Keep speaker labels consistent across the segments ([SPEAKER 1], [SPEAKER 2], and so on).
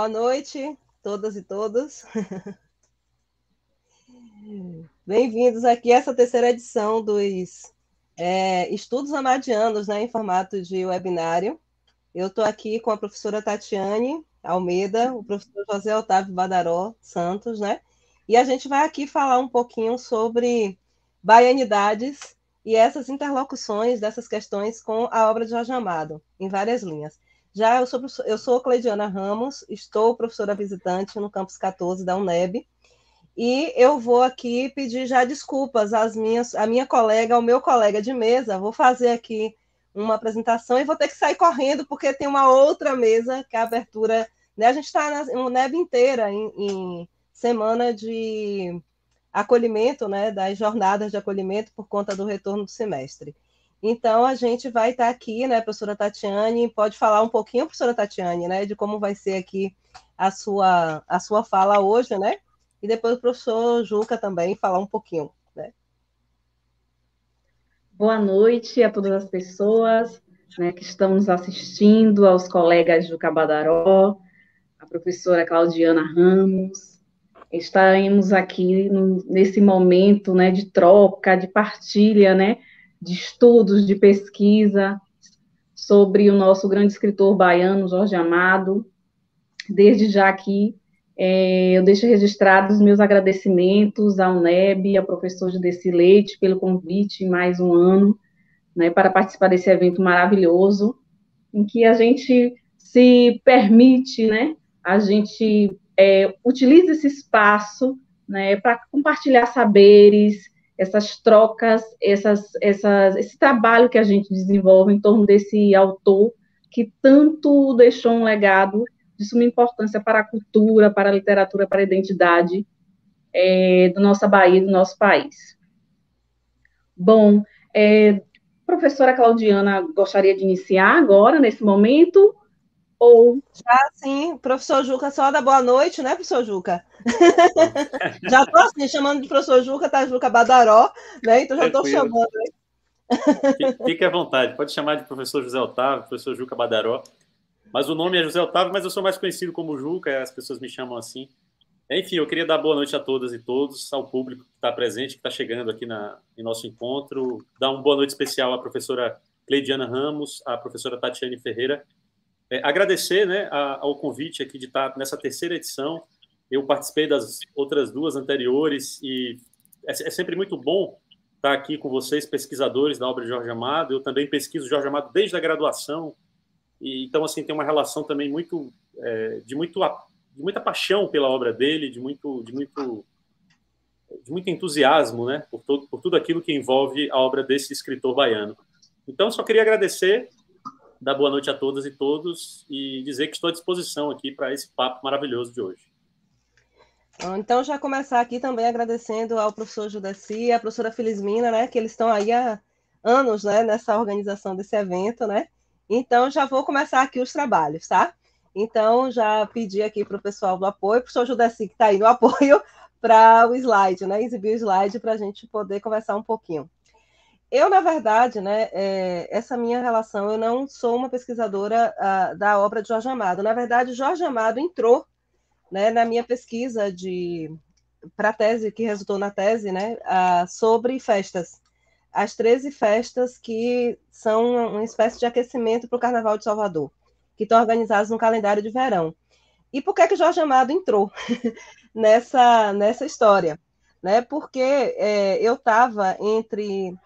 [SPEAKER 1] Boa noite, todas e todos. Bem-vindos aqui a essa terceira edição dos é, Estudos Amadianos né, em formato de webinário. Eu estou aqui com a professora Tatiane Almeida, o professor José Otávio Badaró Santos, né? E a gente vai aqui falar um pouquinho sobre baianidades e essas interlocuções dessas questões com a obra de Jorge Amado, em várias linhas. Já eu sou, eu sou Cleidiana Ramos, estou professora visitante no campus 14 da UNEB, e eu vou aqui pedir já desculpas às minhas, à minha colega, ao meu colega de mesa. Vou fazer aqui uma apresentação e vou ter que sair correndo, porque tem uma outra mesa que é a abertura. Né? A gente está na UNEB inteira em, em semana de acolhimento, né, das jornadas de acolhimento por conta do retorno do semestre. Então, a gente vai estar aqui, né, professora Tatiane, pode falar um pouquinho, professora Tatiane, né, de como vai ser aqui a sua, a sua fala hoje, né, e depois o professor Juca também falar um pouquinho, né.
[SPEAKER 2] Boa noite a todas as pessoas né, que estão nos assistindo, aos colegas Juca Badaró, a professora Claudiana Ramos, estaremos aqui nesse momento né, de troca, de partilha, né, de estudos, de pesquisa sobre o nosso grande escritor baiano, Jorge Amado. Desde já aqui, é, eu deixo registrados os meus agradecimentos à UNEB, ao professor Judeci Leite, pelo convite mais um ano, né, para participar desse evento maravilhoso, em que a gente se permite, né, a gente é, utiliza esse espaço né, para compartilhar saberes, essas trocas, essas, essas, esse trabalho que a gente desenvolve em torno desse autor que tanto deixou um legado de suma importância para a cultura, para a literatura, para a identidade é, do nossa Bahia, do nosso país. Bom, é, professora Claudiana gostaria de iniciar agora, nesse momento, ou
[SPEAKER 1] já sim, professor Juca, só da boa noite, né, professor Juca? já estou assim, chamando de professor Juca, tá Juca Badaró, né? Então já estou chamando.
[SPEAKER 3] Fique à vontade, pode chamar de professor José Otávio, professor Juca Badaró. Mas o nome é José Otávio, mas eu sou mais conhecido como Juca, as pessoas me chamam assim. Enfim, eu queria dar boa noite a todas e todos, ao público que está presente, que está chegando aqui na, em nosso encontro. Dar uma boa noite especial à professora Cleidiana Ramos, à professora Tatiane Ferreira, é, agradecer né, a, ao convite aqui de estar nessa terceira edição. Eu participei das outras duas anteriores e é, é sempre muito bom estar aqui com vocês, pesquisadores da obra de Jorge Amado. Eu também pesquiso Jorge Amado desde a graduação. E, então, assim, tem uma relação também muito, é, de, muito de muita paixão pela obra dele, de muito, de muito, de muito entusiasmo né, por, todo, por tudo aquilo que envolve a obra desse escritor baiano. Então, só queria agradecer dar boa noite a todas e todos e dizer que estou à disposição aqui para esse papo maravilhoso de hoje.
[SPEAKER 1] Então, já começar aqui também agradecendo ao professor Judeci e à professora Felizmina, né, que eles estão aí há anos, né, nessa organização desse evento, né? Então, já vou começar aqui os trabalhos, tá? Então, já pedi aqui para o pessoal do apoio, o professor Judeci, que está aí no apoio, para o slide, né? Exibir o slide para a gente poder conversar um pouquinho eu, na verdade, né, é, essa minha relação, eu não sou uma pesquisadora uh, da obra de Jorge Amado. Na verdade, Jorge Amado entrou né, na minha pesquisa de para a tese, que resultou na tese, né, uh, sobre festas. As 13 festas que são uma espécie de aquecimento para o Carnaval de Salvador, que estão organizadas no calendário de verão. E por que, que Jorge Amado entrou nessa, nessa história? Né? Porque é, eu estava entre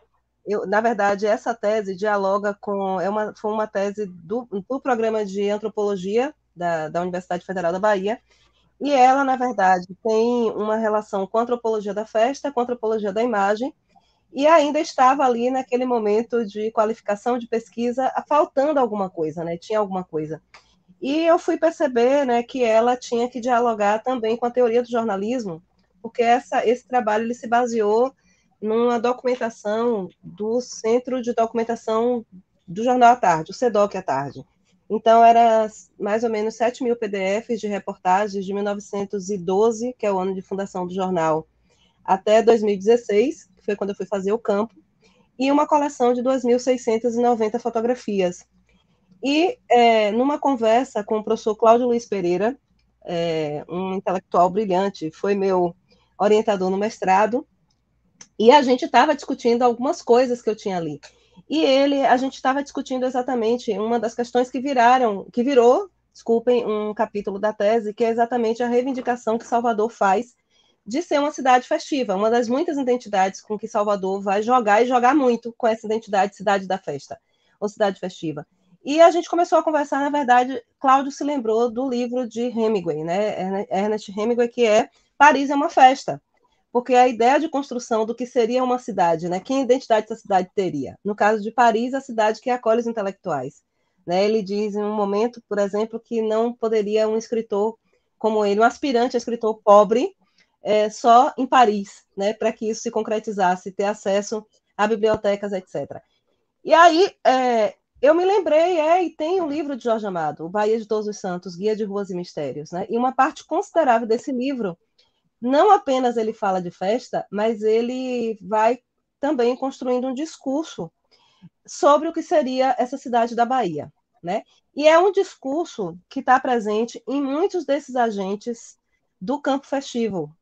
[SPEAKER 1] eu, na verdade, essa tese dialoga com. É uma, foi uma tese do, do programa de antropologia da, da Universidade Federal da Bahia, e ela, na verdade, tem uma relação com a antropologia da festa, com a antropologia da imagem, e ainda estava ali naquele momento de qualificação de pesquisa, faltando alguma coisa, né? Tinha alguma coisa. E eu fui perceber né, que ela tinha que dialogar também com a teoria do jornalismo, porque essa, esse trabalho ele se baseou numa documentação do Centro de Documentação do Jornal à Tarde, o CEDOC à Tarde. Então, era mais ou menos 7 mil PDFs de reportagens de 1912, que é o ano de fundação do jornal, até 2016, que foi quando eu fui fazer o campo, e uma coleção de 2.690 fotografias. E, é, numa conversa com o professor Cláudio Luiz Pereira, é, um intelectual brilhante, foi meu orientador no mestrado, e a gente estava discutindo algumas coisas que eu tinha ali. E ele, a gente estava discutindo exatamente uma das questões que viraram, que virou, desculpem, um capítulo da tese, que é exatamente a reivindicação que Salvador faz de ser uma cidade festiva, uma das muitas identidades com que Salvador vai jogar e jogar muito com essa identidade cidade da festa, ou cidade festiva. E a gente começou a conversar, na verdade, Cláudio se lembrou do livro de Hemingway, né? Ernest Hemingway, que é Paris é uma festa. Porque a ideia de construção do que seria uma cidade, né? Que identidade essa cidade teria? No caso de Paris, a cidade que acolhe os intelectuais. Né? Ele diz em um momento, por exemplo, que não poderia um escritor como ele, um aspirante a escritor pobre, é, só em Paris, né? Para que isso se concretizasse, ter acesso a bibliotecas, etc. E aí, é, eu me lembrei, é, e tem um livro de Jorge Amado, O Bahia de Todos os Santos, Guia de Ruas e Mistérios, né? E uma parte considerável desse livro, não apenas ele fala de festa, mas ele vai também construindo um discurso sobre o que seria essa cidade da Bahia, né? E é um discurso que está presente em muitos desses agentes do campo festivo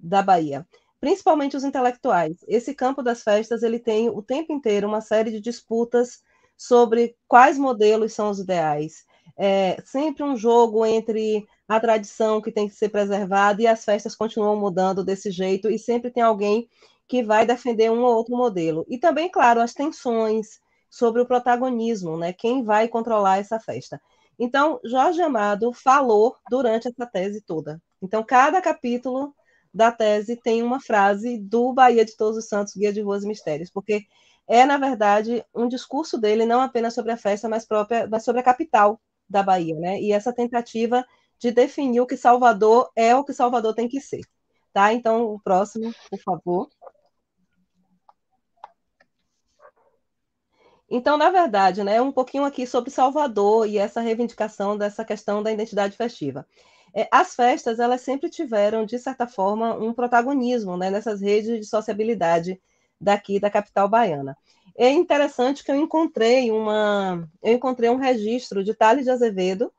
[SPEAKER 1] da Bahia, principalmente os intelectuais. Esse campo das festas ele tem o tempo inteiro uma série de disputas sobre quais modelos são os ideais. É sempre um jogo entre a tradição que tem que ser preservada e as festas continuam mudando desse jeito, e sempre tem alguém que vai defender um ou outro modelo. E também, claro, as tensões sobre o protagonismo, né? Quem vai controlar essa festa. Então, Jorge Amado falou durante essa tese toda. Então, cada capítulo da tese tem uma frase do Bahia de Todos os Santos, Guia de Ruas e Mistérios, porque é, na verdade, um discurso dele não apenas sobre a festa, mas, própria, mas sobre a capital da Bahia, né? E essa tentativa de definir o que Salvador é o que Salvador tem que ser. Tá? Então, o próximo, por favor. Então, na verdade, né, um pouquinho aqui sobre Salvador e essa reivindicação dessa questão da identidade festiva. É, as festas, elas sempre tiveram, de certa forma, um protagonismo né, nessas redes de sociabilidade daqui da capital baiana. É interessante que eu encontrei uma, eu encontrei um registro de Tales de Azevedo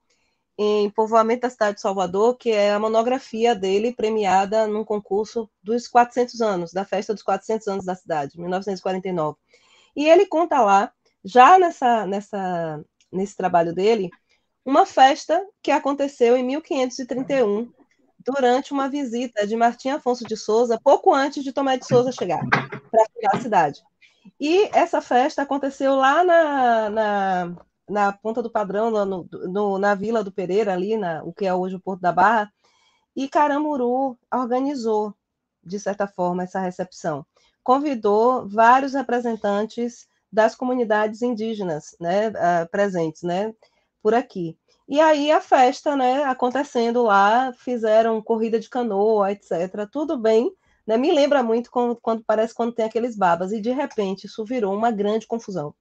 [SPEAKER 1] em Povoamento da cidade de Salvador, que é a monografia dele premiada num concurso dos 400 anos, da festa dos 400 anos da cidade, 1949. E ele conta lá, já nessa, nessa, nesse trabalho dele, uma festa que aconteceu em 1531, durante uma visita de Martim Afonso de Souza, pouco antes de Tomé de Souza chegar para chegar à cidade. E essa festa aconteceu lá na, na, na Ponta do Padrão, no, no, na Vila do Pereira, ali, na, o que é hoje o Porto da Barra, e Caramuru organizou, de certa forma, essa recepção. Convidou vários representantes das comunidades indígenas né, uh, presentes né, por aqui. E aí a festa né, acontecendo lá, fizeram corrida de canoa, etc. Tudo bem, né? Me lembra muito quando, quando parece quando tem aqueles babas, e de repente isso virou uma grande confusão,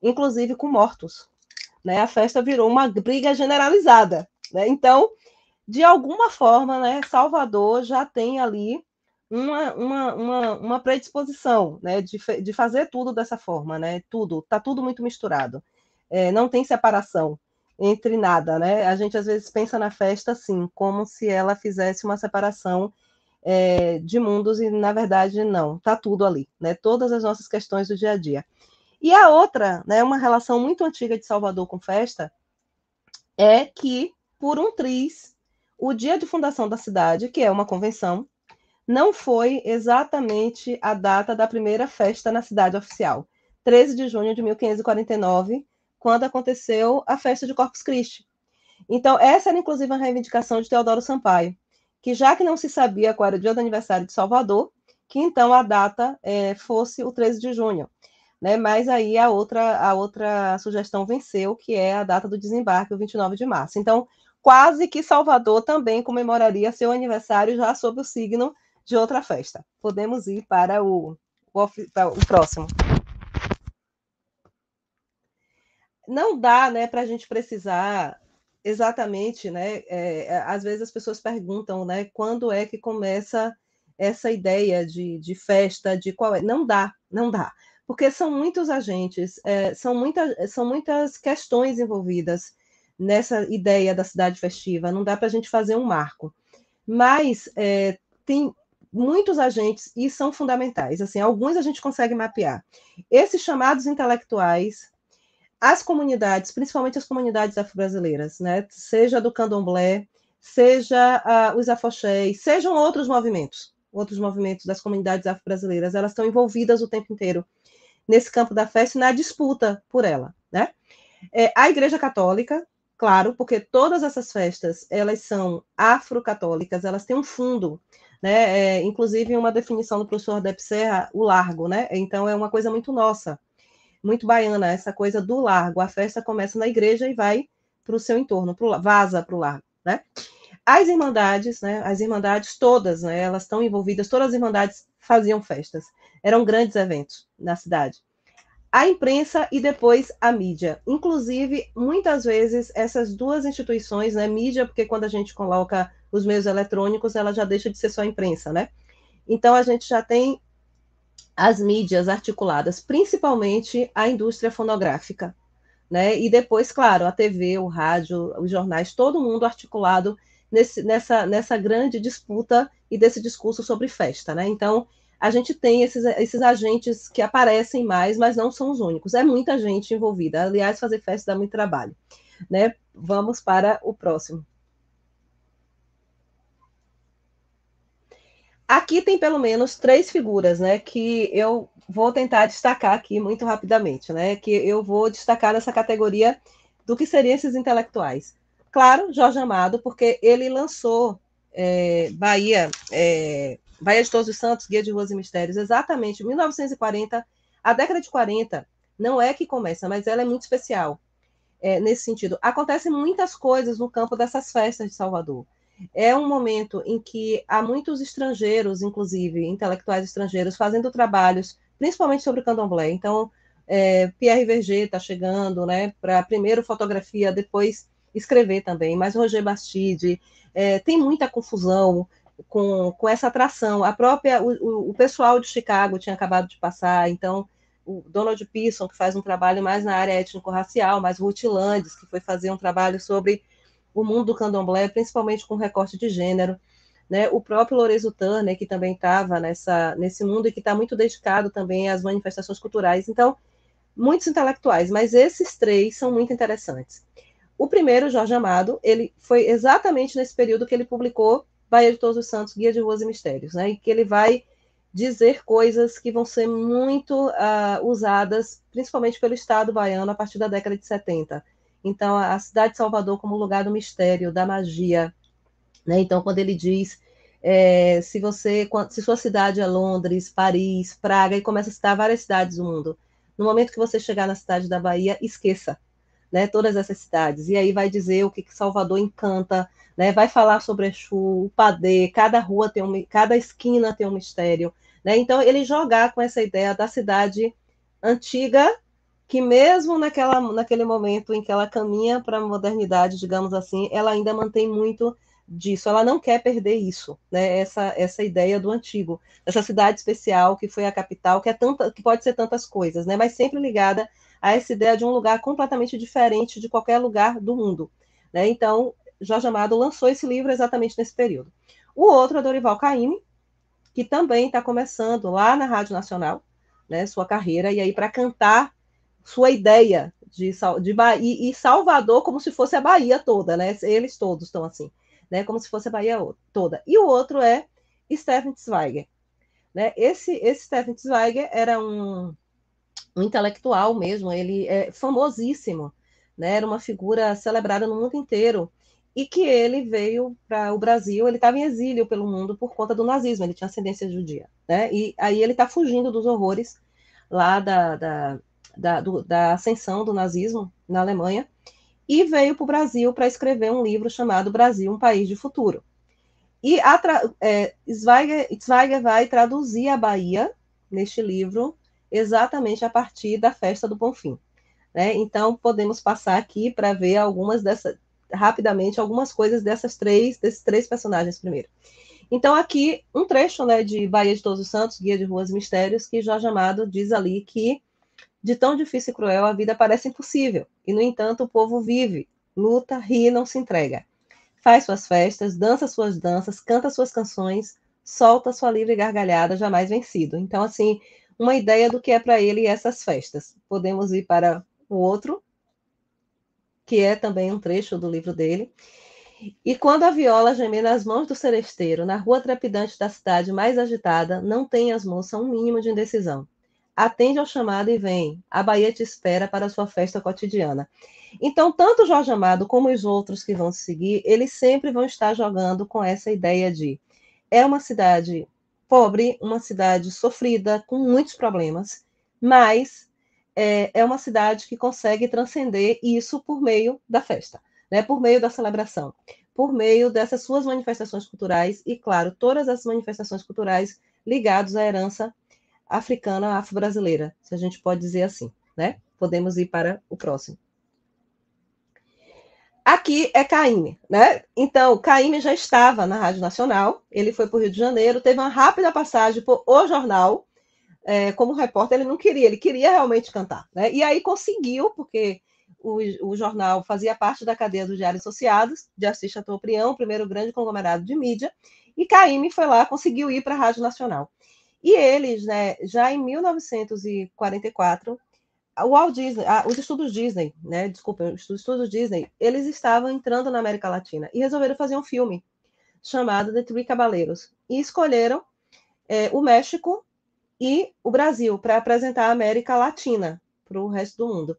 [SPEAKER 1] inclusive com mortos. Né? A festa virou uma briga generalizada. Né? Então, de alguma forma, né, Salvador já tem ali uma, uma, uma, uma predisposição né, de, de fazer tudo dessa forma, né? Tudo, está tudo muito misturado. É, não tem separação entre nada, né? A gente às vezes pensa na festa assim, como se ela fizesse uma separação é, de mundos e, na verdade, não, está tudo ali, né? Todas as nossas questões do dia a dia. E a outra, né, uma relação muito antiga de Salvador com festa, é que, por um triz, o dia de fundação da cidade, que é uma convenção, não foi exatamente a data da primeira festa na cidade oficial, 13 de junho de 1549, quando aconteceu a festa de Corpus Christi. Então, essa era inclusive a reivindicação de Teodoro Sampaio, que já que não se sabia qual era o dia do aniversário de Salvador, que então a data é, fosse o 13 de junho. Né? Mas aí a outra, a outra sugestão venceu, que é a data do desembarque, o 29 de março. Então, quase que Salvador também comemoraria seu aniversário já sob o signo de outra festa. Podemos ir para o, o, para o próximo. Não dá né, para a gente precisar Exatamente, né? É, às vezes as pessoas perguntam, né? Quando é que começa essa ideia de, de festa, de qual é? Não dá, não dá, porque são muitos agentes, é, são, muita, são muitas questões envolvidas nessa ideia da cidade festiva, não dá para a gente fazer um marco. Mas é, tem muitos agentes e são fundamentais. Assim, alguns a gente consegue mapear. Esses chamados intelectuais, as comunidades, principalmente as comunidades afro-brasileiras, né? seja do candomblé, seja uh, os afoxés, sejam outros movimentos, outros movimentos das comunidades afro-brasileiras, elas estão envolvidas o tempo inteiro nesse campo da festa e na disputa por ela. Né? É, a Igreja Católica, claro, porque todas essas festas, elas são afro-católicas, elas têm um fundo, né? É, inclusive uma definição do professor Deb Serra, o largo, né? Então é uma coisa muito nossa, muito baiana, essa coisa do largo. A festa começa na igreja e vai para o seu entorno, pro, vaza para o largo, né? As irmandades, né? As irmandades todas, né? Elas estão envolvidas, todas as irmandades faziam festas. Eram grandes eventos na cidade a imprensa e depois a mídia. Inclusive, muitas vezes, essas duas instituições, né, mídia, porque quando a gente coloca os meios eletrônicos, ela já deixa de ser só imprensa, né? Então, a gente já tem as mídias articuladas, principalmente a indústria fonográfica, né? E depois, claro, a TV, o rádio, os jornais, todo mundo articulado nesse, nessa, nessa grande disputa e desse discurso sobre festa, né? Então, a gente tem esses, esses agentes que aparecem mais, mas não são os únicos. É muita gente envolvida. Aliás, fazer festa dá muito trabalho. Né? Vamos para o próximo. Aqui tem pelo menos três figuras, né, que eu vou tentar destacar aqui muito rapidamente, né, que eu vou destacar nessa categoria do que seriam esses intelectuais. Claro, Jorge Amado, porque ele lançou é, Bahia, é, Bahia de Todos os Santos, Guia de Ruas e Mistérios, exatamente 1940, a década de 40 não é que começa, mas ela é muito especial é, nesse sentido. Acontecem muitas coisas no campo dessas festas de Salvador. É um momento em que há muitos estrangeiros, inclusive intelectuais estrangeiros, fazendo trabalhos, principalmente sobre o candomblé. Então, é, Pierre Verger está chegando, né, para primeiro fotografia, depois escrever também, mas Roger Bastide, é, tem muita confusão, com, com essa atração. A própria, o, o pessoal de Chicago tinha acabado de passar, então o Donald Pearson, que faz um trabalho mais na área étnico-racial, mais Ruth Landes, que foi fazer um trabalho sobre o mundo do candomblé, principalmente com recorte de gênero, né? o próprio Lorenzo Turner, que também estava nesse mundo e que está muito dedicado também às manifestações culturais. Então, muitos intelectuais, mas esses três são muito interessantes. O primeiro, Jorge Amado, ele foi exatamente nesse período que ele publicou Bahia de Todos os Santos, Guia de Ruas e Mistérios, né? E que ele vai dizer coisas que vão ser muito uh, usadas, principalmente pelo Estado baiano, a partir da década de 70. Então, a cidade de Salvador como lugar do mistério, da magia. Né? Então, quando ele diz é, se você, se sua cidade é Londres, Paris, Praga, e começa a citar várias cidades do mundo, no momento que você chegar na cidade da Bahia, esqueça né, todas essas cidades. E aí vai dizer o que, que Salvador encanta, né? Vai falar sobre Exu, o Padê, cada rua tem um, cada esquina tem um mistério, né? Então ele jogar com essa ideia da cidade antiga que mesmo naquela, naquele momento em que ela caminha para a modernidade, digamos assim, ela ainda mantém muito disso. Ela não quer perder isso, né? Essa essa ideia do antigo, essa cidade especial que foi a capital, que é tanta, que pode ser tantas coisas, né? Mas sempre ligada a essa ideia de um lugar completamente diferente de qualquer lugar do mundo, né? Então Jorge Amado lançou esse livro exatamente nesse período. O outro é Dorival Caymmi, que também está começando lá na Rádio Nacional, né, sua carreira, e aí para cantar sua ideia de, de Bahia, e Salvador como se fosse a Bahia toda, né? Eles todos estão assim, né? Como se fosse a Bahia toda. E o outro é Stephen Zweig. Né? Esse, esse Stephen Zweig era um, um intelectual mesmo, ele é famosíssimo, né? Era uma figura celebrada no mundo inteiro e que ele veio para o Brasil, ele estava em exílio pelo mundo por conta do nazismo, ele tinha ascendência judia, né? E aí ele está fugindo dos horrores lá da, da, da, do, da ascensão do nazismo na Alemanha e veio para o Brasil para escrever um livro chamado Brasil, um País de Futuro. E é, Zweig, Zweig vai traduzir a Bahia neste livro exatamente a partir da festa do Bonfim. Né? Então, podemos passar aqui para ver algumas dessas, rapidamente algumas coisas dessas três, desses três personagens primeiro. Então, aqui, um trecho né, de Bahia de Todos os Santos, Guia de Ruas e Mistérios, que Jorge Amado diz ali que de tão difícil e cruel a vida parece impossível, e, no entanto, o povo vive, luta, ri e não se entrega. Faz suas festas, dança suas danças, canta suas canções, solta sua livre gargalhada, jamais vencido. Então, assim, uma ideia do que é para ele essas festas. Podemos ir para o outro, que é também um trecho do livro dele. E quando a viola gemer nas mãos do seresteiro, na rua trepidante da cidade mais agitada, não tem as moças um mínimo de indecisão. Atende ao chamado e vem. A Bahia te espera para a sua festa cotidiana. Então, tanto Jorge Amado como os outros que vão seguir, eles sempre vão estar jogando com essa ideia de é uma cidade pobre, uma cidade sofrida, com muitos problemas, mas é, é uma cidade que consegue transcender isso por meio da festa, né? por meio da celebração, por meio dessas suas manifestações culturais e, claro, todas as manifestações culturais ligadas à herança africana afro-brasileira, se a gente pode dizer assim, né? Podemos ir para o próximo. Aqui é Caíme, né? Então, Caíme já estava na Rádio Nacional, ele foi para o Rio de Janeiro, teve uma rápida passagem por O Jornal, é, como repórter, ele não queria, ele queria realmente cantar, né? E aí conseguiu, porque o, o jornal fazia parte da cadeia dos Diários Associados, de Assis Chateaubriand, o primeiro grande conglomerado de mídia, e Caíme foi lá, conseguiu ir para a Rádio Nacional. E eles, né, já em 1944, o Walt Disney, ah, os estudos Disney, né? Desculpa, os estudos Disney, eles estavam entrando na América Latina e resolveram fazer um filme chamado The Three Cabaleiros e escolheram é, o México e o Brasil para apresentar a América Latina para o resto do mundo.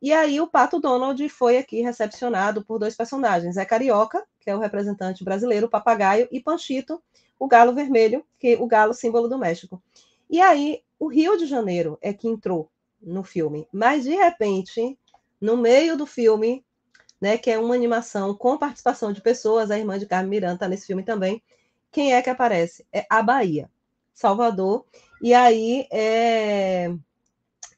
[SPEAKER 1] E aí o Pato Donald foi aqui recepcionado por dois personagens, é Carioca, que é o representante brasileiro, o Papagaio, e Panchito, o galo vermelho, que é o galo símbolo do México. E aí o Rio de Janeiro é que entrou no filme. Mas, de repente, no meio do filme, né, que é uma animação com participação de pessoas, a irmã de Carmen Miranda está nesse filme também, quem é que aparece? É a Bahia, Salvador, e aí é...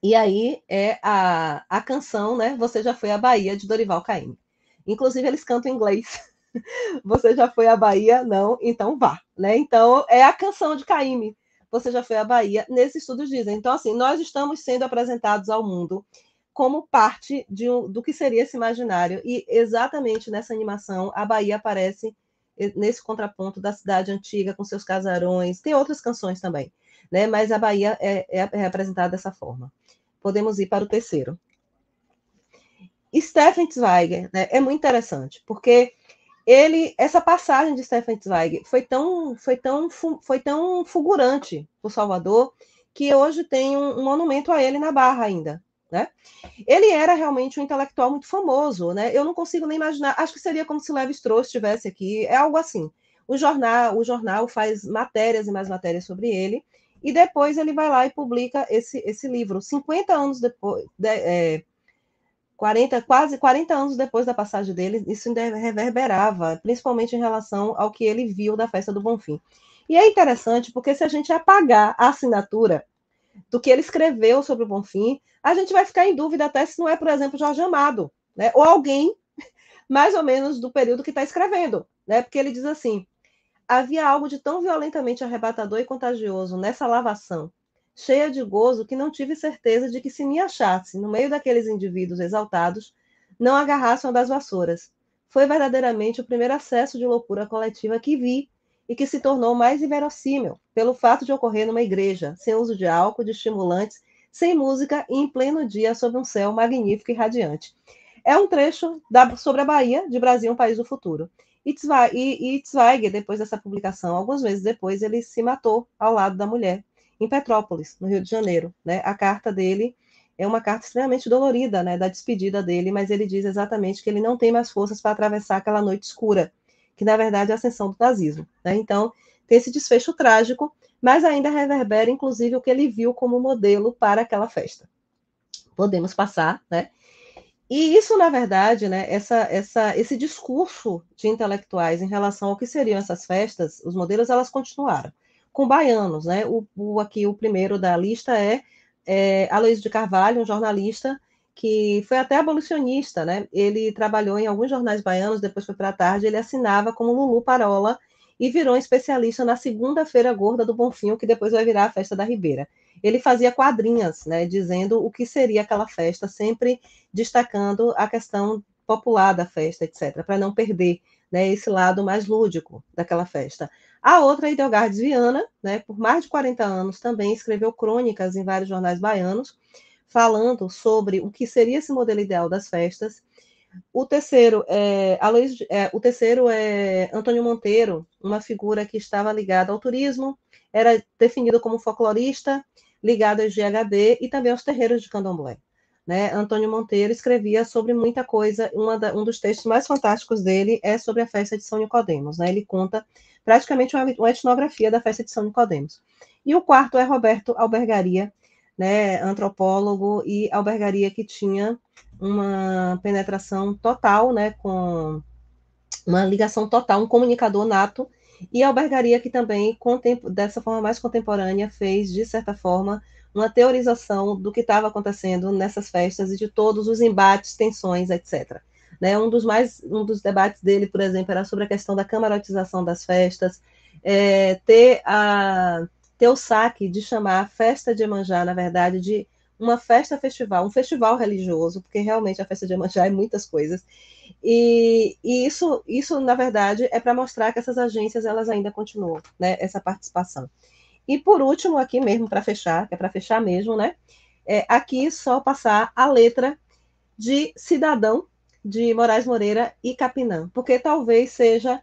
[SPEAKER 1] E aí é a, a canção, né? Você já foi à Bahia, de Dorival Caymmi. Inclusive, eles cantam em inglês. Você já foi à Bahia? Não, então vá. Né? Então, é a canção de Caymmi você já foi à Bahia, nesses estudos dizem. Então, assim, nós estamos sendo apresentados ao mundo como parte de um, do que seria esse imaginário. E exatamente nessa animação, a Bahia aparece nesse contraponto da cidade antiga, com seus casarões. Tem outras canções também, né? mas a Bahia é, é, é apresentada dessa forma. Podemos ir para o terceiro. Stephen Zweig né, é muito interessante, porque ele essa passagem de Stefan Zweig foi tão foi tão foi tão fulgurante Salvador que hoje tem um, um, monumento a ele na Barra ainda, né? Ele era realmente um intelectual muito famoso, né? Eu não consigo nem imaginar, acho que seria como se Levi Strauss estivesse aqui, é algo assim. O jornal, o jornal faz matérias e mais matérias sobre ele, e depois ele vai lá e publica esse, esse livro. 50 anos depois, de, é, 40, quase 40 anos depois da passagem dele, isso ainda reverberava, principalmente em relação ao que ele viu da festa do Bonfim. E é interessante porque se a gente apagar a assinatura do que ele escreveu sobre o Bonfim, a gente vai ficar em dúvida até se não é, por exemplo, Jorge Amado, né? ou alguém mais ou menos do período que está escrevendo, né? porque ele diz assim, havia algo de tão violentamente arrebatador e contagioso nessa lavação, cheia de gozo, que não tive certeza de que se me achasse no meio daqueles indivíduos exaltados, não agarrasse uma das vassouras. Foi verdadeiramente o primeiro acesso de loucura coletiva que vi e que se tornou mais inverossímil pelo fato de ocorrer numa igreja, sem uso de álcool, de estimulantes, sem música e em pleno dia sob um céu magnífico e radiante. É um trecho da, sobre a Bahia, de Brasil, um país do futuro. E Zweig, depois dessa publicação, alguns meses depois, ele se matou ao lado da mulher, em Petrópolis, no Rio de Janeiro. Né? A carta dele é uma carta extremamente dolorida, né, da despedida dele, mas ele diz exatamente que ele não tem mais forças para atravessar aquela noite escura, que na verdade é a ascensão do nazismo. Né? Então, tem esse desfecho trágico, mas ainda reverbera, inclusive, o que ele viu como modelo para aquela festa. Podemos passar, né? E isso, na verdade, né, essa, essa, esse discurso de intelectuais em relação ao que seriam essas festas, os modelos, elas continuaram com baianos, né? O, o aqui o primeiro da lista é, é Aloysio de Carvalho, um jornalista que foi até abolicionista, né? Ele trabalhou em alguns jornais baianos, depois foi para a tarde, ele assinava como Lulu Parola e virou especialista na segunda-feira gorda do Bonfim, que depois vai virar a festa da Ribeira. Ele fazia quadrinhas, né, dizendo o que seria aquela festa, sempre destacando a questão popular da festa, etc., para não perder né, esse lado mais lúdico daquela festa. A outra é Idelgardes Viana, né, por mais de 40 anos também escreveu crônicas em vários jornais baianos, falando sobre o que seria esse modelo ideal das festas. O terceiro é, Aloysio, é, o terceiro é Antônio Monteiro, uma figura que estava ligada ao turismo, era definido como folclorista, ligado ao GHD e também aos terreiros de candomblé. Né? Antônio Monteiro escrevia sobre muita coisa. Da, um dos textos mais fantásticos dele é sobre a festa de São Nicodemos. Né? Ele conta praticamente uma, uma etnografia da festa de São Nicodemos. E o quarto é Roberto Albergaria, né, antropólogo e albergaria que tinha uma penetração total, né, com uma ligação total, um comunicador nato, e albergaria que também, dessa forma mais contemporânea, fez, de certa forma, uma teorização do que estava acontecendo nessas festas e de todos os embates, tensões, etc. Né, um dos mais, um dos debates dele, por exemplo, era sobre a questão da camarotização das festas, é, ter a ter o saque de chamar a festa de Emanjá, na verdade, de uma festa festival, um festival religioso, porque realmente a festa de Emanjá é muitas coisas. E, e isso, isso, na verdade, é para mostrar que essas agências elas ainda continuam, né, essa participação. E por último, aqui mesmo, para fechar, que é para fechar mesmo, né? É, aqui só passar a letra de Cidadão, de Moraes Moreira e Capinã, porque talvez seja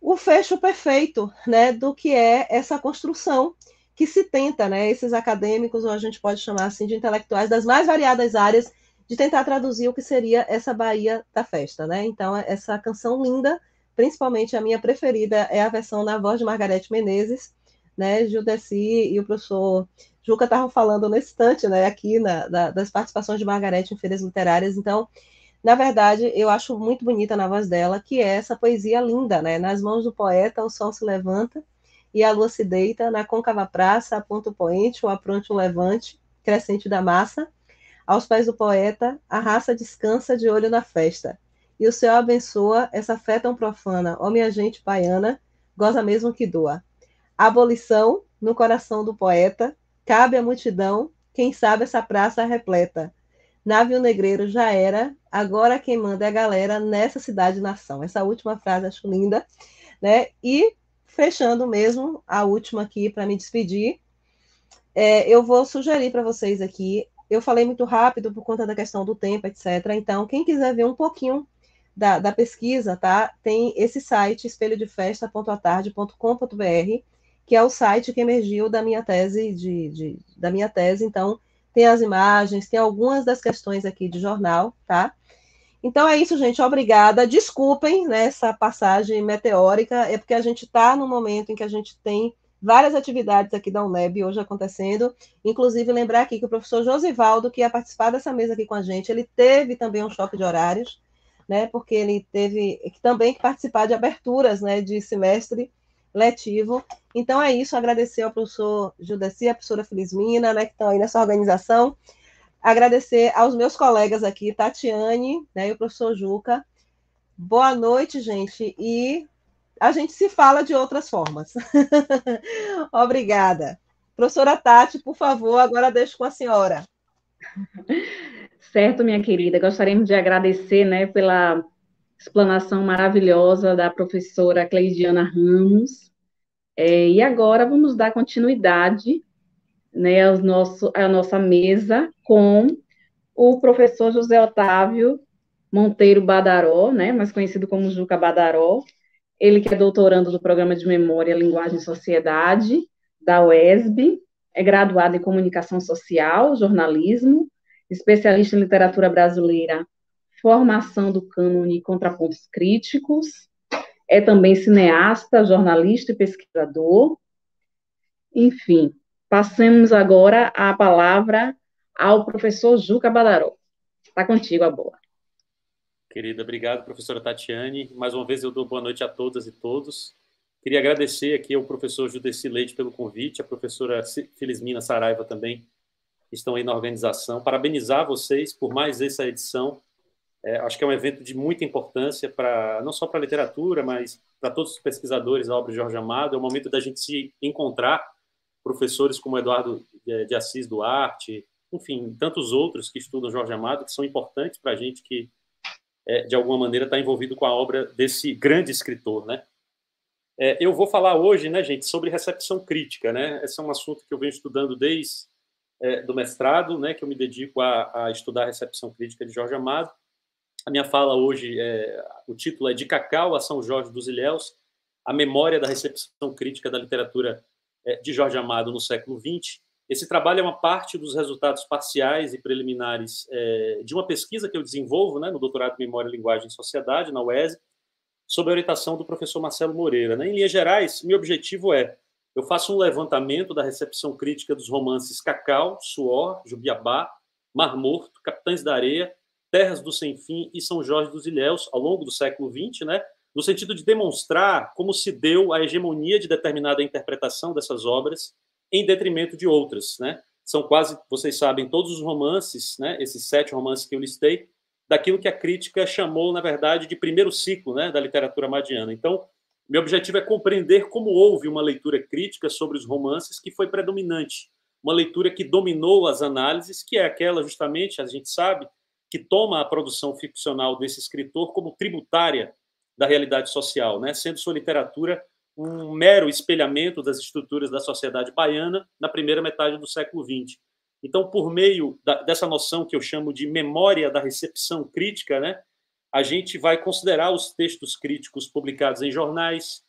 [SPEAKER 1] o fecho perfeito né, do que é essa construção que se tenta, né, esses acadêmicos, ou a gente pode chamar assim de intelectuais das mais variadas áreas, de tentar traduzir o que seria essa Bahia da festa. Né? Então, essa canção linda, principalmente a minha preferida, é a versão na voz de Margarete Menezes, né, Gildeci e o professor Juca estavam falando no instante, né, aqui na, da, das participações de Margarete em feiras literárias, então na verdade, eu acho muito bonita na voz dela, que é essa poesia linda, né? Nas mãos do poeta, o sol se levanta e a lua se deita, na côncava praça, aponta o poente, ou apronte o levante, crescente da massa. Aos pés do poeta, a raça descansa de olho na festa. E o céu abençoa essa fé tão profana, ó minha gente paiana, goza mesmo que doa. Abolição no coração do poeta, cabe à multidão, quem sabe essa praça repleta Navio Negreiro já era, agora quem manda é a galera nessa cidade-nação. Essa última frase acho linda, né? E fechando mesmo, a última aqui para me despedir, é, eu vou sugerir para vocês aqui. Eu falei muito rápido por conta da questão do tempo, etc. Então, quem quiser ver um pouquinho da, da pesquisa, tá? Tem esse site, espelhodefesta.atarde.com.br, que é o site que emergiu da minha tese de, de da minha tese. Então, tem as imagens, tem algumas das questões aqui de jornal, tá? Então é isso, gente. Obrigada. Desculpem né, essa passagem meteórica, é porque a gente está no momento em que a gente tem várias atividades aqui da UNEB hoje acontecendo. Inclusive, lembrar aqui que o professor Josivaldo, que ia participar dessa mesa aqui com a gente, ele teve também um choque de horários, né? Porque ele teve também que participar de aberturas né, de semestre letivo. Então é isso, agradecer ao professor Judeci, a professora Felizmina, né, que estão aí nessa organização. Agradecer aos meus colegas aqui, Tatiane né, e o professor Juca. Boa noite, gente, e a gente se fala de outras formas. Obrigada. Professora Tati, por favor, agora deixo com a senhora.
[SPEAKER 2] Certo, minha querida. Gostaríamos de agradecer né, pela explanação maravilhosa da professora Cleidiana Ramos. É, e agora vamos dar continuidade né, ao nosso, à nossa mesa com o professor José Otávio Monteiro Badaró, né, mais conhecido como Juca Badaró, ele que é doutorando do Programa de Memória, Linguagem e Sociedade, da UESB, é graduado em Comunicação Social, Jornalismo, especialista em Literatura Brasileira formação do cânone contrapontos críticos, é também cineasta, jornalista e pesquisador. Enfim, passemos agora a palavra ao professor Juca Badaró. Está contigo a boa.
[SPEAKER 3] Querida, obrigado, professora Tatiane. Mais uma vez eu dou boa noite a todas e todos. Queria agradecer aqui ao professor Judeci Leite pelo convite, a professora Felizmina Saraiva também, estão aí na organização. Parabenizar vocês por mais essa edição é, acho que é um evento de muita importância para não só para a literatura, mas para todos os pesquisadores da obra de Jorge Amado. É o momento da gente se encontrar, professores como Eduardo de Assis Duarte, enfim, tantos outros que estudam Jorge Amado, que são importantes para a gente que é, de alguma maneira, está envolvido com a obra desse grande escritor, né? É, eu vou falar hoje, né, gente, sobre recepção crítica, né? Esse é um assunto que eu venho estudando desde é, do mestrado, né, que eu me dedico a, a, estudar a recepção crítica de Jorge Amado. A minha fala hoje, é, o título é De Cacau a São Jorge dos Ilhéus, a memória da recepção crítica da literatura é, de Jorge Amado no século XX. Esse trabalho é uma parte dos resultados parciais e preliminares é, de uma pesquisa que eu desenvolvo né, no doutorado em Memória, Linguagem e Sociedade, na UES, sob a orientação do professor Marcelo Moreira. Né? Em linhas gerais, meu objetivo é eu faço um levantamento da recepção crítica dos romances Cacau, Suor, Jubiabá, Mar Morto, Capitães da Areia, Terras do Sem Fim e São Jorge dos Ilhéus, ao longo do século XX, né? no sentido de demonstrar como se deu a hegemonia de determinada interpretação dessas obras em detrimento de outras. Né? São quase, vocês sabem, todos os romances, né? esses sete romances que eu listei, daquilo que a crítica chamou, na verdade, de primeiro ciclo né? da literatura madiana. Então, meu objetivo é compreender como houve uma leitura crítica sobre os romances que foi predominante, uma leitura que dominou as análises, que é aquela, justamente, a gente sabe, que toma a produção ficcional desse escritor como tributária da realidade social, né? sendo sua literatura um mero espelhamento das estruturas da sociedade baiana na primeira metade do século XX. Então, por meio da, dessa noção que eu chamo de memória da recepção crítica, né, a gente vai considerar os textos críticos publicados em jornais,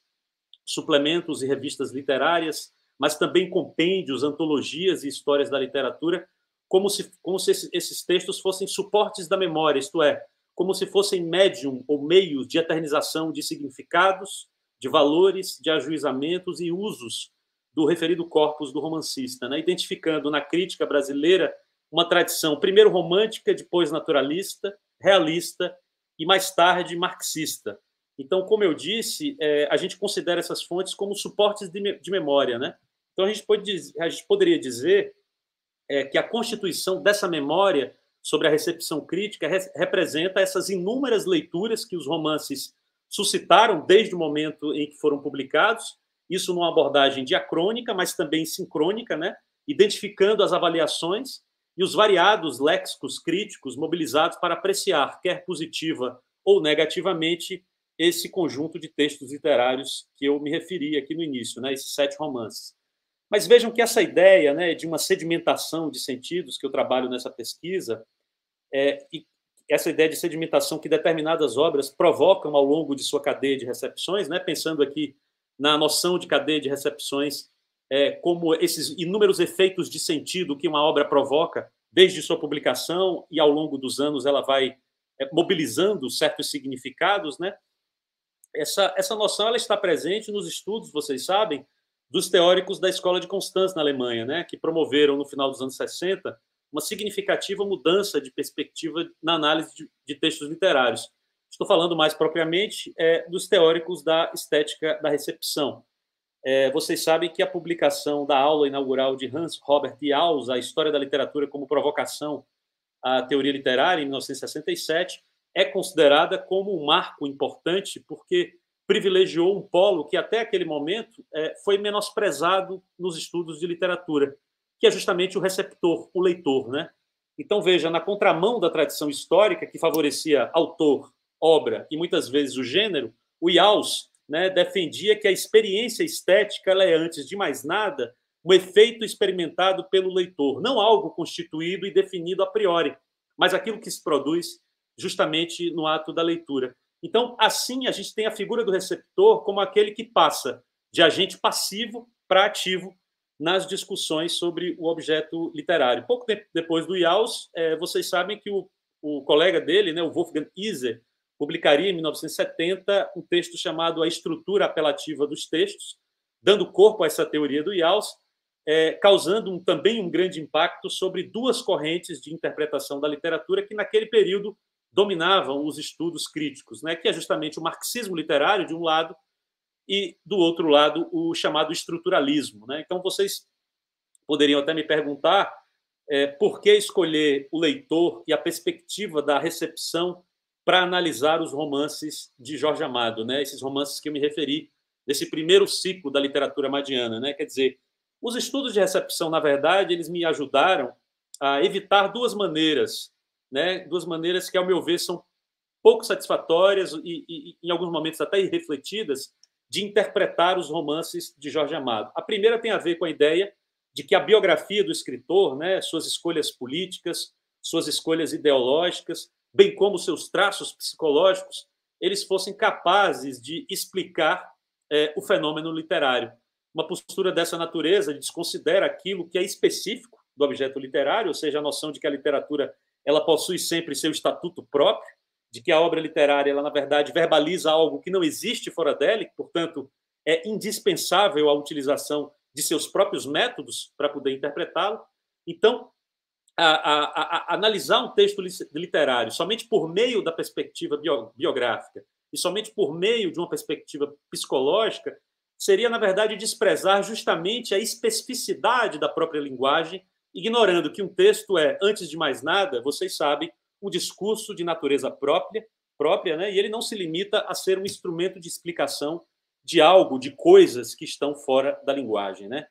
[SPEAKER 3] suplementos e revistas literárias, mas também compêndios, antologias e histórias da literatura, como se, como se esses textos fossem suportes da memória, isto é, como se fossem médium ou meios de eternização de significados, de valores, de ajuizamentos e usos do referido corpus do romancista, né? identificando na crítica brasileira uma tradição primeiro romântica, depois naturalista, realista e mais tarde marxista. Então, como eu disse, é, a gente considera essas fontes como suportes de, de memória, né? Então a gente, pode, a gente poderia dizer é, que a constituição dessa memória sobre a recepção crítica re, representa essas inúmeras leituras que os romances suscitaram desde o momento em que foram publicados, isso numa abordagem diacrônica, mas também sincrônica, né? identificando as avaliações e os variados léxicos críticos mobilizados para apreciar, quer positiva ou negativamente, esse conjunto de textos literários que eu me referi aqui no início, né, esses sete romances. Mas vejam que essa ideia né, de uma sedimentação de sentidos que eu trabalho nessa pesquisa, é, e essa ideia de sedimentação que determinadas obras provocam ao longo de sua cadeia de recepções, né, pensando aqui na noção de cadeia de recepções é, como esses inúmeros efeitos de sentido que uma obra provoca desde sua publicação e ao longo dos anos ela vai é, mobilizando certos significados, né? Essa, essa noção ela está presente nos estudos, vocês sabem, dos teóricos da Escola de Constância na Alemanha, né? Que promoveram no final dos anos 60 uma significativa mudança de perspectiva na análise de, de textos literários. Estou falando mais propriamente é, dos teóricos da estética da recepção, é, vocês sabem que a publicação da aula inaugural de Hans Robert Jauss, A História da Literatura como Provocação à Teoria Literária, em 1967, é considerada como um marco importante porque privilegiou um polo que até aquele momento é, foi menosprezado nos estudos de literatura, que é justamente o receptor, o leitor, né? Então veja, na contramão da tradição histórica que favorecia autor, obra e muitas vezes o gênero, o Jauss né, defendia que a experiência estética é, antes de mais nada, um efeito experimentado pelo leitor, não algo constituído e definido a priori, mas aquilo que se produz justamente no ato da leitura. Então, assim, a gente tem a figura do receptor como aquele que passa de agente passivo para ativo nas discussões sobre o objeto literário. Pouco tempo depois do Jauss, é, vocês sabem que o, o colega dele, né, o Wolfgang Iser, publicaria em 1970 um texto chamado A Estrutura Apelativa dos Textos, dando corpo a essa teoria do Jauss, é, causando um, também um grande impacto sobre duas correntes de interpretação da literatura que, naquele período, dominavam os estudos críticos, né, que é justamente o marxismo literário, de um lado, e, do outro lado, o chamado estruturalismo. Né? Então, vocês poderiam até me perguntar é, por que escolher o leitor e a perspectiva da recepção para analisar os romances de Jorge Amado, né? Esses romances que eu me referi desse primeiro ciclo da literatura madiana, né? Quer dizer, os estudos de recepção, na verdade, eles me ajudaram a evitar duas maneiras, né? Duas maneiras que, ao meu ver, são pouco satisfatórias e, e, em alguns momentos até irrefletidas, de interpretar os romances de Jorge Amado. A primeira tem a ver com a ideia de que a biografia do escritor, né, suas escolhas políticas, suas escolhas ideológicas, bem como seus traços psicológicos, eles fossem capazes de explicar é, o fenômeno literário. Uma postura dessa natureza desconsidera aquilo que é específico do objeto literário, ou seja, a noção de que a literatura ela possui sempre seu estatuto próprio, de que a obra literária, ela na verdade verbaliza algo que não existe fora dela, e, portanto, é indispensável a utilização de seus próprios métodos para poder interpretá-lo. Então, a, a, a, analisar um texto literário somente por meio da perspectiva bio, biográfica e somente por meio de uma perspectiva psicológica seria, na verdade, desprezar justamente a especificidade da própria linguagem, ignorando que um texto é, antes de mais nada, vocês sabem, um discurso de natureza própria, própria, né? E ele não se limita a ser um instrumento de explicação de algo, de coisas que estão fora da linguagem, né?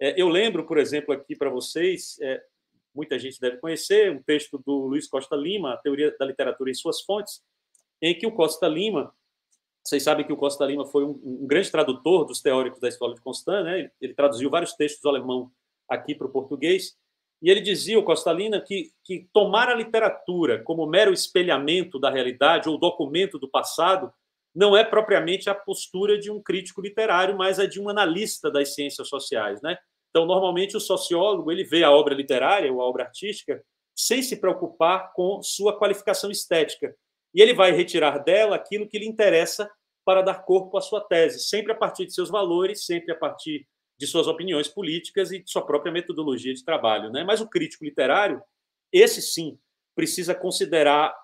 [SPEAKER 3] É, eu lembro, por exemplo, aqui para vocês, é, muita gente deve conhecer, um texto do Luiz Costa Lima, A Teoria da Literatura e Suas Fontes, em que o Costa Lima, vocês sabem que o Costa Lima foi um, um grande tradutor dos teóricos da Escola de Constant, né? ele, ele traduziu vários textos do alemão aqui para o português, e ele dizia, o Costa Lima, que, que tomar a literatura como mero espelhamento da realidade ou documento do passado não é propriamente a postura de um crítico literário, mas a de um analista das ciências sociais, né? Então, normalmente, o sociólogo ele vê a obra literária ou a obra artística sem se preocupar com sua qualificação estética. E ele vai retirar dela aquilo que lhe interessa para dar corpo à sua tese, sempre a partir de seus valores, sempre a partir de suas opiniões políticas e de sua própria metodologia de trabalho. Né? Mas o crítico literário, esse sim, precisa considerar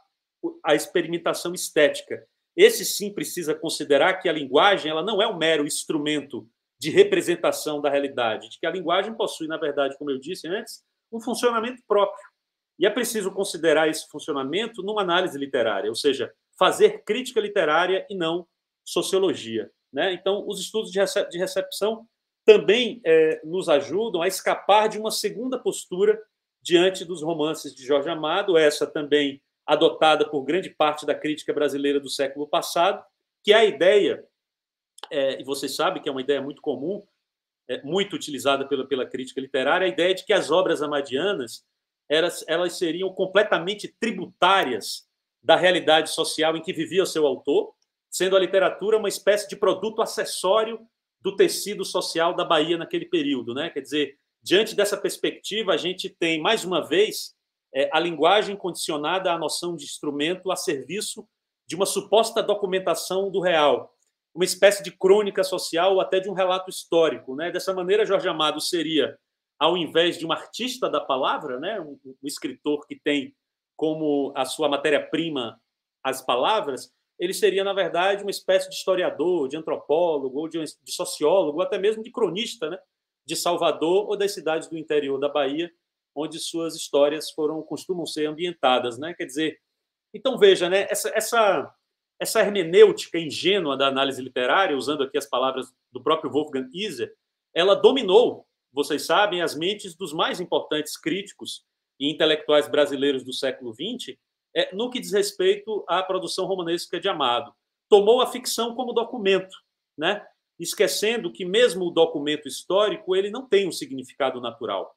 [SPEAKER 3] a experimentação estética. Esse sim precisa considerar que a linguagem ela não é um mero instrumento de representação da realidade, de que a linguagem possui, na verdade, como eu disse antes, um funcionamento próprio. E é preciso considerar esse funcionamento numa análise literária, ou seja, fazer crítica literária e não sociologia. Né? Então, os estudos de recepção também é, nos ajudam a escapar de uma segunda postura diante dos romances de Jorge Amado, essa também adotada por grande parte da crítica brasileira do século passado, que é a ideia é, e vocês sabem que é uma ideia muito comum, é, muito utilizada pela, pela crítica literária, a ideia de que as obras amadianas elas, elas seriam completamente tributárias da realidade social em que vivia o seu autor, sendo a literatura uma espécie de produto acessório do tecido social da Bahia naquele período. Né? Quer dizer, diante dessa perspectiva, a gente tem, mais uma vez, é, a linguagem condicionada à noção de instrumento a serviço de uma suposta documentação do real, uma espécie de crônica social ou até de um relato histórico. Né? Dessa maneira, Jorge Amado seria, ao invés de um artista da palavra, né? um, um escritor que tem como a sua matéria-prima as palavras, ele seria, na verdade, uma espécie de historiador, de antropólogo, ou de, de sociólogo, ou até mesmo de cronista né? de Salvador ou das cidades do interior da Bahia, onde suas histórias foram costumam ser ambientadas. Né? Quer dizer, então veja, né? essa, essa essa hermenêutica ingênua da análise literária, usando aqui as palavras do próprio Wolfgang Iser, ela dominou, vocês sabem, as mentes dos mais importantes críticos e intelectuais brasileiros do século XX, é, no que diz respeito à produção romanesca de Amado. Tomou a ficção como documento, né? esquecendo que mesmo o documento histórico ele não tem um significado natural.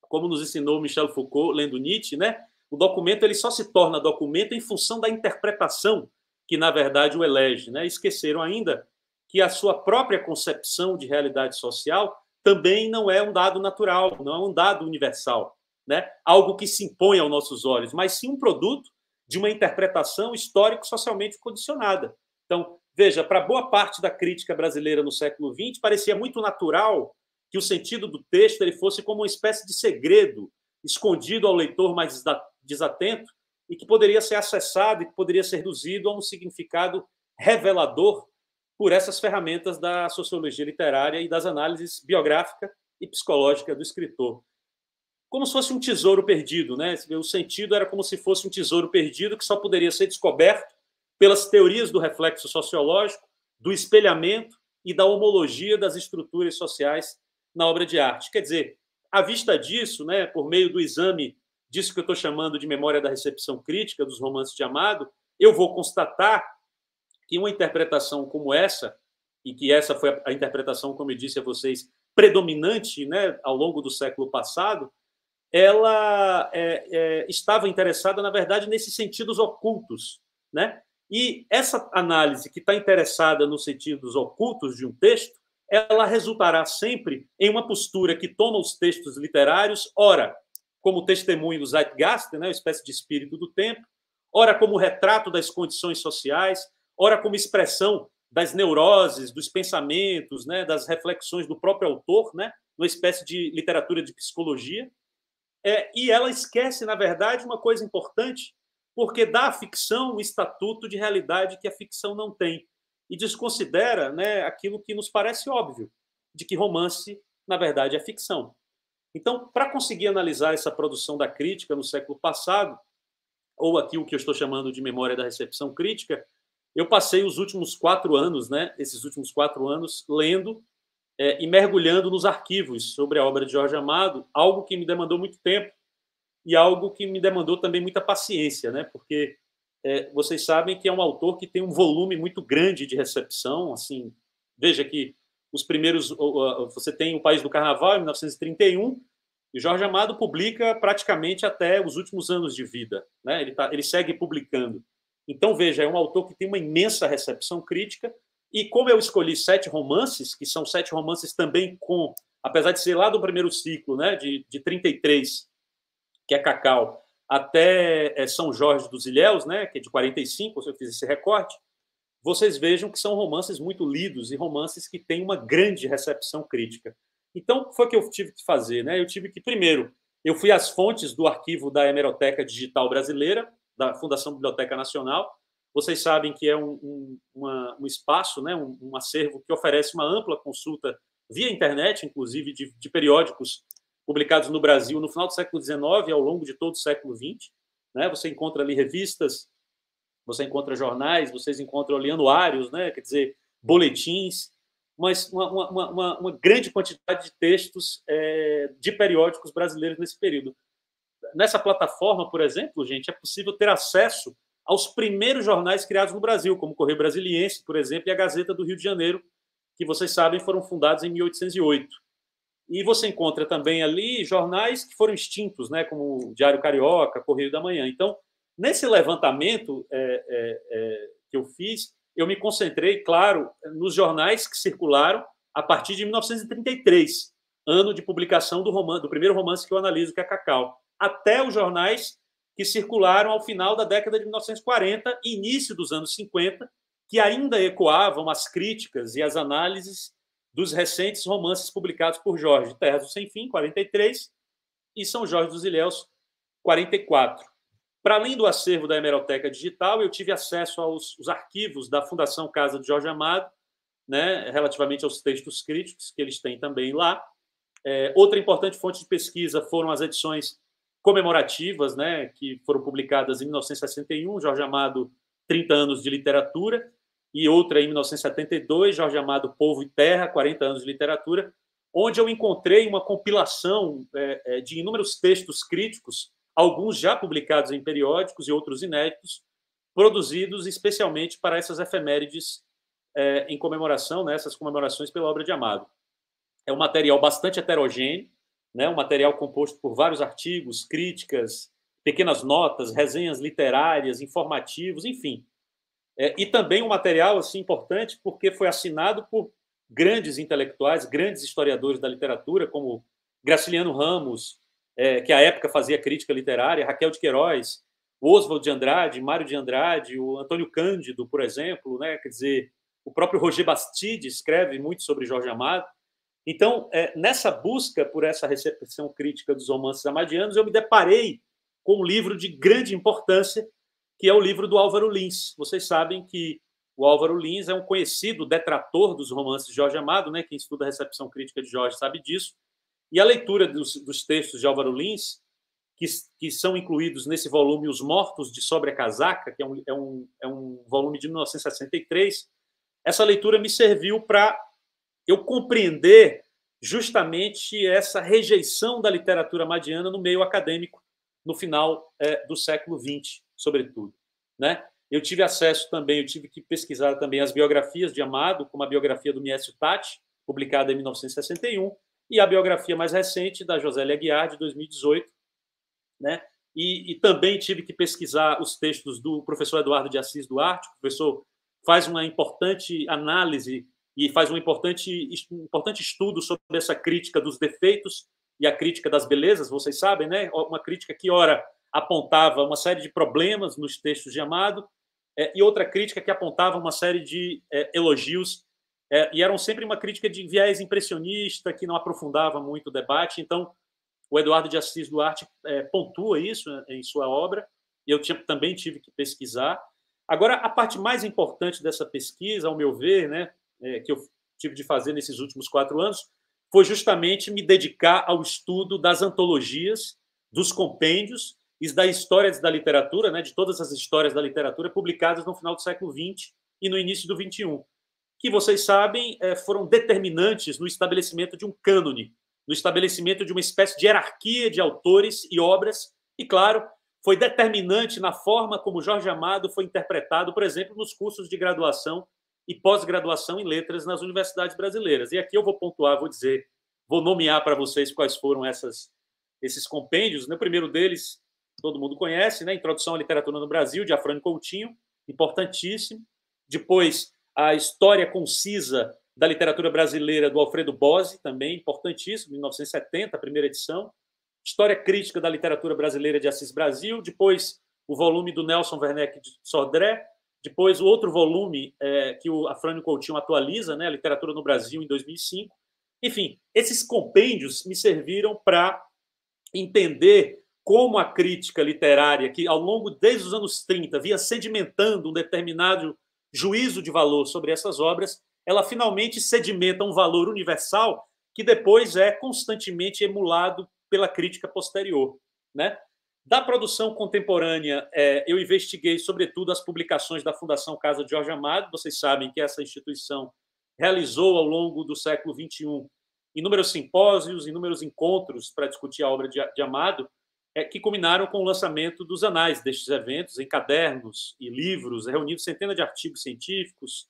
[SPEAKER 3] Como nos ensinou Michel Foucault, lendo Nietzsche, né? o documento ele só se torna documento em função da interpretação que, na verdade, o elege. Né? Esqueceram ainda que a sua própria concepção de realidade social também não é um dado natural, não é um dado universal, né? algo que se impõe aos nossos olhos, mas sim um produto de uma interpretação histórico-socialmente condicionada. Então, veja, para boa parte da crítica brasileira no século XX, parecia muito natural que o sentido do texto ele fosse como uma espécie de segredo escondido ao leitor mais desatento, e que poderia ser acessado e que poderia ser reduzido a um significado revelador por essas ferramentas da sociologia literária e das análises biográfica e psicológica do escritor. Como se fosse um tesouro perdido, né? O sentido era como se fosse um tesouro perdido que só poderia ser descoberto pelas teorias do reflexo sociológico, do espelhamento e da homologia das estruturas sociais na obra de arte. Quer dizer, à vista disso, né, por meio do exame disso que eu estou chamando de memória da recepção crítica dos romances de Amado, eu vou constatar que uma interpretação como essa, e que essa foi a interpretação, como eu disse a vocês, predominante né, ao longo do século passado, ela é, é, estava interessada, na verdade, nesses sentidos ocultos. Né? E essa análise que está interessada nos sentidos ocultos de um texto, ela resultará sempre em uma postura que toma os textos literários, ora, como testemunho do Zeitgeist, né, uma espécie de espírito do tempo, ora como retrato das condições sociais, ora como expressão das neuroses, dos pensamentos, né, das reflexões do próprio autor, né, uma espécie de literatura de psicologia. É, e ela esquece, na verdade, uma coisa importante, porque dá à ficção o estatuto de realidade que a ficção não tem e desconsidera né, aquilo que nos parece óbvio, de que romance, na verdade, é ficção. Então, para conseguir analisar essa produção da crítica no século passado, ou aqui o que eu estou chamando de memória da recepção crítica, eu passei os últimos quatro anos, né, esses últimos quatro anos, lendo é, e mergulhando nos arquivos sobre a obra de Jorge Amado, algo que me demandou muito tempo e algo que me demandou também muita paciência, né, porque é, vocês sabem que é um autor que tem um volume muito grande de recepção, assim, veja que os primeiros, você tem o País do Carnaval em 1931 e Jorge Amado publica praticamente até os últimos anos de vida, né? Ele tá, ele segue publicando. Então, veja, é um autor que tem uma imensa recepção crítica. E como eu escolhi sete romances, que são sete romances também com, apesar de ser lá do primeiro ciclo, né, de, de 33, que é Cacau, até é, São Jorge dos Ilhéus, né, que é de 45, se eu fiz esse recorte, vocês vejam que são romances muito lidos e romances que têm uma grande recepção crítica. Então, foi o que eu tive que fazer. Né? Eu tive que, primeiro, eu fui às fontes do arquivo da Hemeroteca Digital Brasileira, da Fundação Biblioteca Nacional. Vocês sabem que é um, um, uma, um espaço, né, um, um, acervo que oferece uma ampla consulta via internet, inclusive de, de, periódicos publicados no Brasil no final do século XIX e ao longo de todo o século XX. Né? Você encontra ali revistas, você encontra jornais, vocês encontram ali anuários, né? quer dizer, boletins, mas uma, uma, uma, uma grande quantidade de textos é, de periódicos brasileiros nesse período nessa plataforma, por exemplo, gente, é possível ter acesso aos primeiros jornais criados no Brasil, como o Correio Brasiliense, por exemplo, e a Gazeta do Rio de Janeiro, que vocês sabem foram fundados em 1808. E você encontra também ali jornais que foram extintos, né, como o Diário Carioca, Correio da Manhã. Então, nesse levantamento é, é, é, que eu fiz, eu me concentrei, claro, nos jornais que circularam a partir de 1933, ano de publicação do, romance, do primeiro romance que eu analiso, que é Cacau até os jornais que circularam ao final da década de 1940 e início dos anos 50, que ainda ecoavam as críticas e as análises dos recentes romances publicados por Jorge Terras do Sem Fim, 43, e São Jorge dos Ilhéus, 44. Para além do acervo da Hemeroteca Digital, eu tive acesso aos arquivos da Fundação Casa de Jorge Amado, né, relativamente aos textos críticos que eles têm também lá. É, outra importante fonte de pesquisa foram as edições comemorativas, né, que foram publicadas em 1961, Jorge Amado 30 anos de literatura, e outra em 1972, Jorge Amado Povo e Terra, 40 anos de literatura, onde eu encontrei uma compilação é, é, de inúmeros textos críticos, alguns já publicados em periódicos e outros inéditos, produzidos especialmente para essas efemérides é, em comemoração, né, essas comemorações pela obra de Amado. É um material bastante heterogêneo, né, um material composto por vários artigos, críticas, pequenas notas, resenhas literárias, informativos, enfim. É, e também um material assim importante porque foi assinado por grandes intelectuais, grandes historiadores da literatura, como Graciliano Ramos, é, que à época fazia crítica literária, Raquel de Queiroz, Oswald de Andrade, Mário de Andrade, o Antônio Cândido, por exemplo, né? quer dizer, o próprio Roger Bastide escreve muito sobre Jorge Amado. Então, é, nessa busca por essa recepção crítica dos romances amadianos, eu me deparei com um livro de grande importância, que é o livro do Álvaro Lins. Vocês sabem que o Álvaro Lins é um conhecido detrator dos romances de Jorge Amado, né? quem estuda a recepção crítica de Jorge sabe disso. E a leitura dos, dos textos de Álvaro Lins, que, que, são incluídos nesse volume Os Mortos de Sobre a Casaca, que é um, é um, é um volume de 1963, essa leitura me serviu para eu compreender justamente essa rejeição da literatura madiana no meio acadêmico no final é, do século XX, sobretudo. Né? Eu tive acesso também, eu tive que pesquisar também as biografias de Amado, como a biografia do Miécio Tati, publicada em 1961, e a biografia mais recente da Josélia Aguiar, de 2018, né? E, e, também tive que pesquisar os textos do professor Eduardo de Assis Duarte. O professor faz uma importante análise e faz um importante, um importante estudo sobre essa crítica dos defeitos e a crítica das belezas, vocês sabem, né? Uma crítica que, ora, apontava uma série de problemas nos textos de Amado, é, e outra crítica que apontava uma série de é, elogios, é, e eram sempre uma crítica de viés impressionista, que não aprofundava muito o debate. Então, o Eduardo de Assis Duarte é, pontua isso né, em sua obra, e eu tinha, também tive que pesquisar. Agora, a parte mais importante dessa pesquisa, ao meu ver, né, é, que eu tive de fazer nesses últimos quatro anos, foi justamente me dedicar ao estudo das antologias, dos compêndios e das histórias da literatura, né, de todas as histórias da literatura publicadas no final do século XX e no início do XXI, que vocês sabem é, foram determinantes no estabelecimento de um cânone no estabelecimento de uma espécie de hierarquia de autores e obras, e, claro, foi determinante na forma como Jorge Amado foi interpretado, por exemplo, nos cursos de graduação e pós-graduação em letras nas universidades brasileiras. E aqui eu vou pontuar, vou dizer, vou nomear para vocês quais foram essas, esses compêndios. Né? O primeiro deles, todo mundo conhece, né? Introdução à Literatura no Brasil, de Afrânio Coutinho, importantíssimo. Depois, a História Concisa da literatura brasileira do Alfredo Bose, também importantíssimo, 1970, a primeira edição. História crítica da literatura brasileira de Assis Brasil, depois o volume do Nelson Werneck de Sodré, depois o outro volume é, que o Afrânio Coutinho atualiza, né, literatura no Brasil em 2005. Enfim, esses compêndios me serviram para entender como a crítica literária, que ao longo desde os anos 30 via sedimentando um determinado juízo de valor sobre essas obras, ela finalmente sedimenta um valor universal que depois é constantemente emulado pela crítica posterior. Né? Da produção contemporânea, é, eu investiguei, sobretudo, as publicações da Fundação Casa de Jorge Amado. Vocês sabem que essa instituição realizou, ao longo do século XXI, inúmeros simpósios, inúmeros encontros para discutir a obra de, de Amado, é, que culminaram com o lançamento dos anais destes eventos, em cadernos e livros, reunindo centenas de artigos científicos,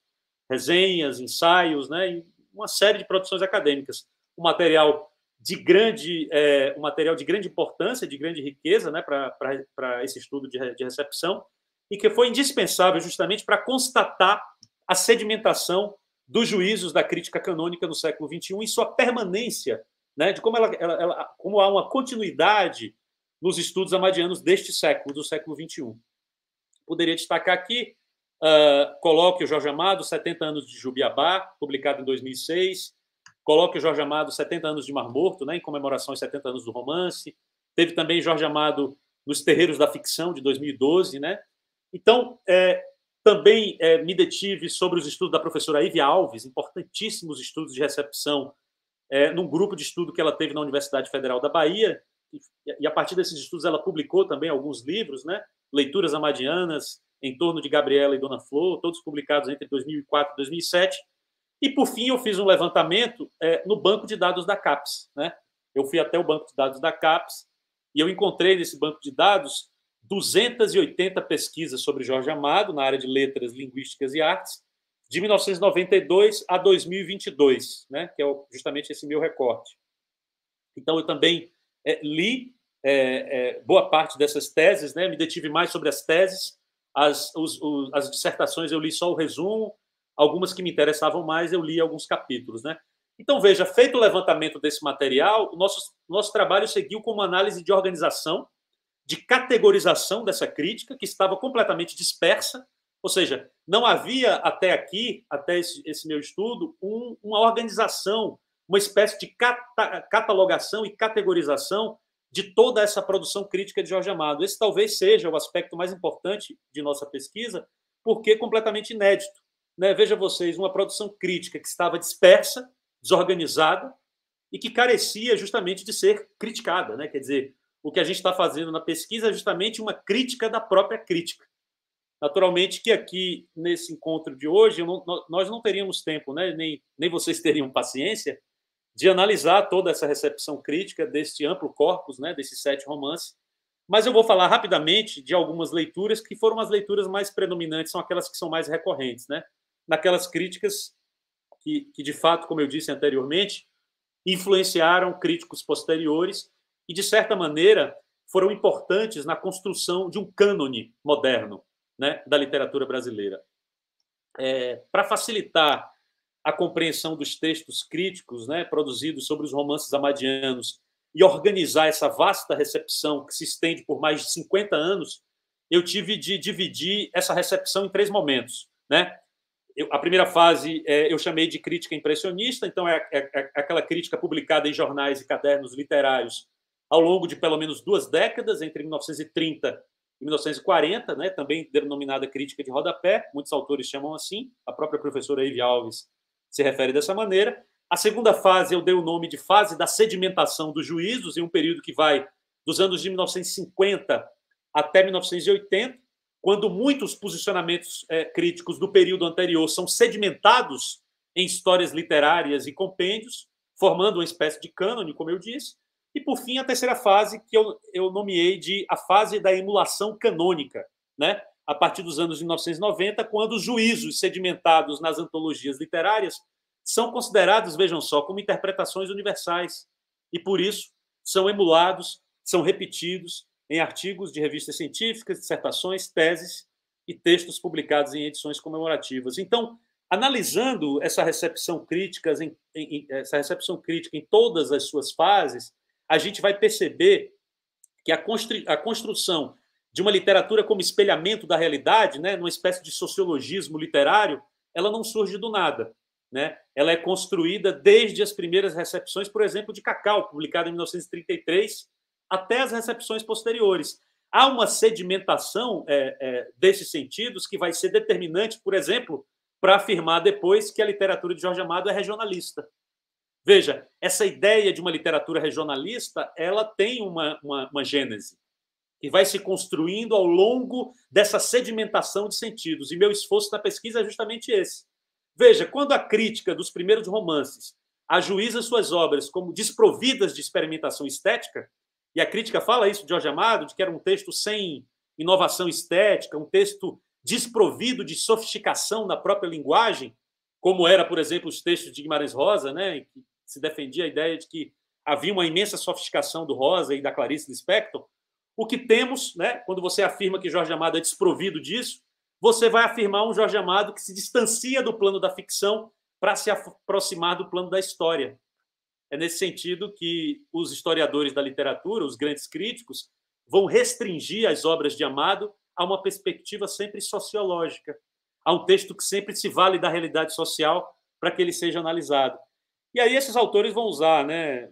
[SPEAKER 3] resenhas, ensaios, né, e uma série de produções acadêmicas. Um material de grande, é, um material de grande importância, de grande riqueza, né, para esse estudo de, de recepção, e que foi indispensável justamente para constatar a sedimentação dos juízos da crítica canônica no século XXI e sua permanência, né, de como, ela, ela, ela, como há uma continuidade nos estudos amadianos deste século, do século XXI. Poderia destacar aqui Uh, coloque o Jorge Amado, 70 anos de Jubiabá, publicado em 2006. Coloque Jorge Amado, 70 anos de Mar Morto, né, em comemoração aos 70 anos do romance. Teve também Jorge Amado nos Terreiros da Ficção, de 2012. Né? Então, é, também é, me detive sobre os estudos da professora Ivy Alves, importantíssimos estudos de recepção, é, num grupo de estudo que ela teve na Universidade Federal da Bahia. E, e a partir desses estudos, ela publicou também alguns livros, né? Leituras Amadianas, em torno de Gabriela e Dona Flor, todos publicados entre 2004 e 2007. E, por fim, eu fiz um levantamento é, no banco de dados da CAPES. Né? Eu fui até o banco de dados da CAPES e eu encontrei nesse banco de dados 280 pesquisas sobre Jorge Amado, na área de letras, linguísticas e artes, de 1992 a 2022, né? que é justamente esse meu recorte. Então, eu também é, li é, é, boa parte dessas teses, né? me detive mais sobre as teses, as, os, os, as dissertações eu li só o resumo, algumas que me interessavam mais eu li alguns capítulos, né? Então veja, feito o levantamento desse material, o nosso nosso trabalho seguiu com uma análise de organização, de categorização dessa crítica que estava completamente dispersa, ou seja, não havia até aqui, até esse, esse meu estudo, um, uma organização, uma espécie de cata, catalogação e categorização de toda essa produção crítica de Jorge Amado. Esse talvez seja o aspecto mais importante de nossa pesquisa, porque é completamente inédito. Né? Veja vocês, uma produção crítica que estava dispersa, desorganizada e que carecia justamente de ser criticada. Né? Quer dizer, o que a gente está fazendo na pesquisa é justamente uma crítica da própria crítica. Naturalmente que aqui, nesse encontro de hoje, nós não teríamos tempo, né? nem, nem vocês teriam paciência, de analisar toda essa recepção crítica deste amplo corpus, né, desses sete romances. Mas eu vou falar rapidamente de algumas leituras que foram as leituras mais predominantes, são aquelas que são mais recorrentes, né? Naquelas críticas que, que de fato, como eu disse anteriormente, influenciaram críticos posteriores e, de certa maneira, foram importantes na construção de um cânone moderno né, da literatura brasileira. É, Para facilitar a compreensão dos textos críticos né, produzidos sobre os romances amadianos e organizar essa vasta recepção que se estende por mais de 50 anos, eu tive de dividir essa recepção em três momentos. Né? Eu, a primeira fase é, eu chamei de crítica impressionista, então é, é, é, aquela crítica publicada em jornais e cadernos literários ao longo de pelo menos duas décadas, entre 1930 e 1940, né? também denominada crítica de rodapé, muitos autores chamam assim, a própria professora Ivy Alves se refere dessa maneira. A segunda fase eu dei o nome de fase da sedimentação dos juízos, em um período que vai dos anos de 1950 até 1980, quando muitos posicionamentos é, críticos do período anterior são sedimentados em histórias literárias e compêndios, formando uma espécie de cânone, como eu disse. E, por fim, a terceira fase, que eu, eu nomeei de a fase da emulação canônica, né? a partir dos anos de 1990, quando os juízos sedimentados nas antologias literárias são considerados, vejam só, como interpretações universais e, por isso, são emulados, são repetidos em artigos de revistas científicas, dissertações, teses e textos publicados em edições comemorativas. Então, analisando essa recepção crítica em, em, essa recepção crítica em todas as suas fases, a gente vai perceber que a, a construção de uma literatura como espelhamento da realidade, né, numa espécie de sociologismo literário, ela não surge do nada. Né? Ela é construída desde as primeiras recepções, por exemplo, de Cacau, publicada em 1933, até as recepções posteriores. Há uma sedimentação é, é, desses sentidos que vai ser determinante, por exemplo, para afirmar depois que a literatura de Jorge Amado é regionalista. Veja, essa ideia de uma literatura regionalista, ela tem uma, uma, uma gênese que vai se construindo ao longo dessa sedimentação de sentidos. E meu esforço na pesquisa é justamente esse Veja, quando a crítica dos primeiros romances ajuiza suas obras como desprovidas de experimentação estética, e a crítica fala isso de Jorge Amado, de que era um texto sem inovação estética, um texto desprovido de sofisticação na própria linguagem, como era, por exemplo, os textos de Guimarães Rosa, né, que se defendia a ideia de que havia uma imensa sofisticação do Rosa e da Clarice Lispector. O que temos, né, quando você afirma que Jorge Amado é desprovido disso, você vai afirmar um Jorge Amado que se distancia do plano da ficção para se aproximar do plano da história. É nesse sentido que os historiadores da literatura, os grandes críticos, vão restringir as obras de Amado a uma perspectiva sempre sociológica, a um texto que sempre se vale da realidade social para que ele seja analisado. E aí esses autores vão usar, né,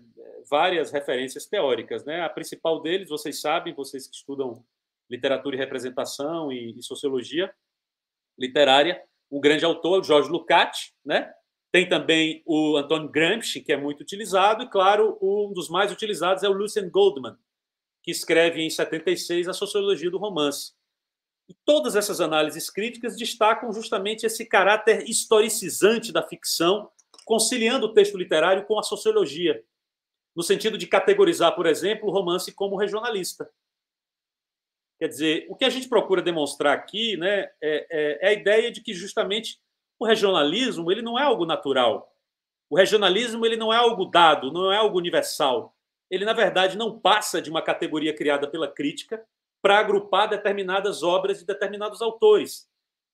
[SPEAKER 3] várias referências teóricas, né? A principal deles, vocês sabem, vocês que estudam literatura e representação e, e sociologia literária, um grande autor, Jorge Lucati, né? Tem também o Antônio Gramsci, que é muito utilizado, e, claro, um dos mais utilizados é o Lucien Goldman, que escreve em 76 a Sociologia do Romance. E todas essas análises críticas destacam justamente esse caráter historicizante da ficção, conciliando o texto literário com a sociologia, no sentido de categorizar, por exemplo, o romance como regionalista. Quer dizer, o que a gente procura demonstrar aqui né, é, é, é, a ideia de que justamente o regionalismo ele não é algo natural. O regionalismo ele não é algo dado, não é algo universal. Ele, na verdade, não passa de uma categoria criada pela crítica para agrupar determinadas obras de determinados autores.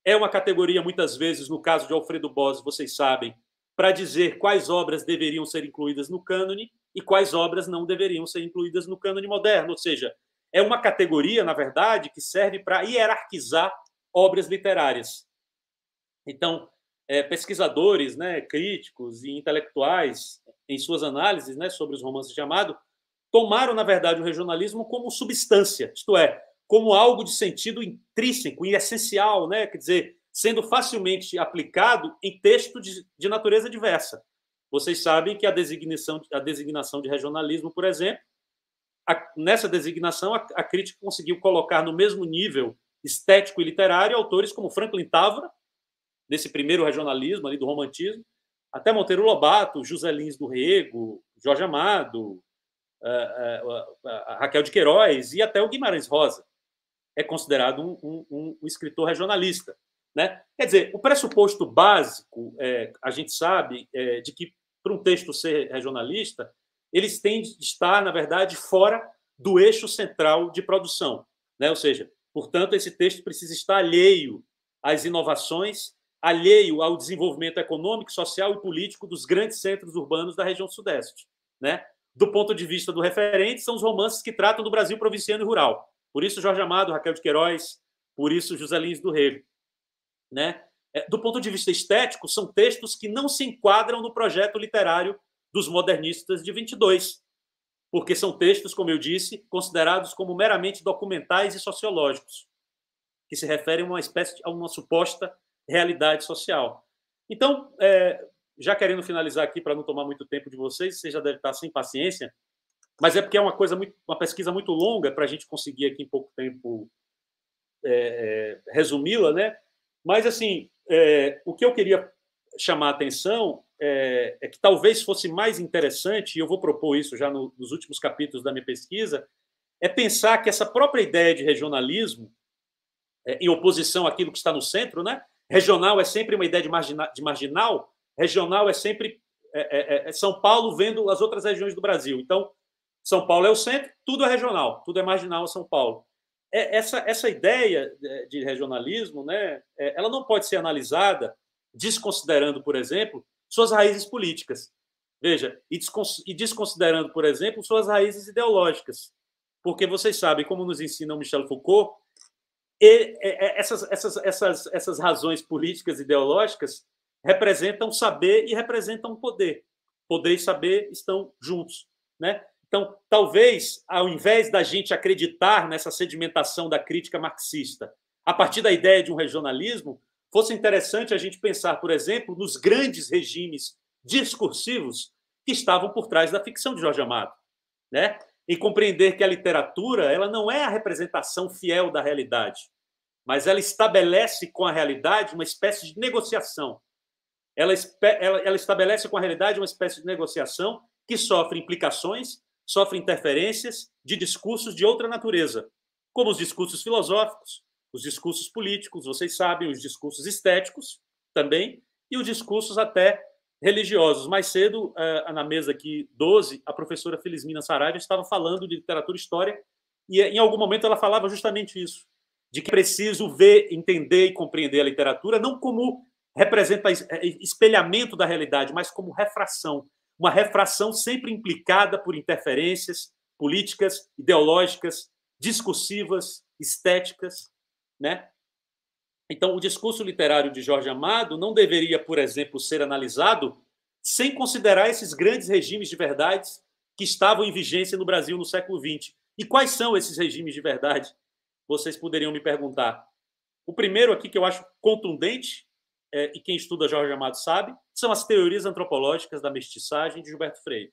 [SPEAKER 3] É uma categoria, muitas vezes, no caso de Alfredo Bose, vocês sabem, para dizer quais obras deveriam ser incluídas no cânone e quais obras não deveriam ser incluídas no cânone moderno. Ou seja, é uma categoria, na verdade, que serve para hierarquizar obras literárias. Então, é, pesquisadores, né, críticos e intelectuais, em suas análises né, sobre os romances de Amado, tomaram, na verdade, o regionalismo como substância, isto é, como algo de sentido intrínseco e essencial, né, quer dizer, sendo facilmente aplicado em texto de, de natureza diversa. Vocês sabem que a designação, a designação de regionalismo, por exemplo, a, nessa designação, a, a, crítica conseguiu colocar no mesmo nível estético e literário autores como Franklin Távora, desse primeiro regionalismo ali do romantismo, até Monteiro Lobato, José Lins do Rego, Jorge Amado, a Raquel de Queiroz e até o Guimarães Rosa. É considerado um, um, um escritor regionalista. Né? Quer dizer, o pressuposto básico, é, a gente sabe, é, de que para um texto ser regionalista, eles têm de estar, na verdade, fora do eixo central de produção. Né? Ou seja, portanto, esse texto precisa estar alheio às inovações, alheio ao desenvolvimento econômico, social e político dos grandes centros urbanos da região sudeste. Né? Do ponto de vista do referente, são os romances que tratam do Brasil provinciano e rural. Por isso, Jorge Amado, Raquel de Queiroz, por isso, José Lins do Rego. Né? É, do ponto de vista estético, são textos que não se enquadram no projeto literário dos modernistas de 22, porque são textos, como eu disse, considerados como meramente documentais e sociológicos, que se referem a uma espécie a uma suposta realidade social. Então, é, já querendo finalizar aqui para não tomar muito tempo de vocês, você já deve estar sem paciência, mas é porque é uma coisa muito, uma pesquisa muito longa para a gente conseguir aqui em pouco tempo é, é, resumi-la, né? Mas, assim, é, o que eu queria chamar a atenção é, é, que talvez fosse mais interessante, e eu vou propor isso já no, nos últimos capítulos da minha pesquisa, é pensar que essa própria ideia de regionalismo, é, em oposição àquilo que está no centro, né? Regional é sempre uma ideia de, margina, de marginal, regional é sempre é, é, é, São Paulo vendo as outras regiões do Brasil. Então, São Paulo é o centro, tudo é regional, tudo é marginal São Paulo. É, essa, essa ideia de regionalismo, né, é, ela não pode ser analisada desconsiderando, por exemplo, suas raízes políticas. Veja, e desconsiderando, por exemplo, suas raízes ideológicas. Porque vocês sabem, como nos ensina o Michel Foucault, e, essas, essas, essas, essas razões políticas ideológicas representam saber e representam poder. Poder e saber estão juntos. Né? Então, talvez, ao invés da gente acreditar nessa sedimentação da crítica marxista, a partir da ideia de um regionalismo, fosse interessante a gente pensar, por exemplo, nos grandes regimes discursivos que estavam por trás da ficção de Jorge Amado, né? E compreender que a literatura, ela não é a representação fiel da realidade, mas ela estabelece com a realidade uma espécie de negociação. Ela, ela, ela estabelece com a realidade uma espécie de negociação que sofre implicações sofre interferências de discursos de outra natureza, como os discursos filosóficos, os discursos políticos, vocês sabem, os discursos estéticos também, e os discursos até religiosos. Mais cedo, eh, na mesa aqui 12, a professora Felizmina Saraiva estava falando de literatura e história, e em algum momento ela falava justamente isso, de que é preciso ver, entender e compreender a literatura não como representa eh, espelhamento da realidade, mas como refração, uma refração sempre implicada por interferências políticas, ideológicas, discursivas, estéticas, né? Então, o discurso literário de Jorge Amado não deveria, por exemplo, ser analisado sem considerar esses grandes regimes de verdades que estavam em vigência no Brasil no século XX. E quais são esses regimes de verdade? Vocês poderiam me perguntar. O primeiro aqui que eu acho contundente é, e quem estuda Jorge Amado sabe, são as teorias antropológicas da mestiçagem de Gilberto Freire.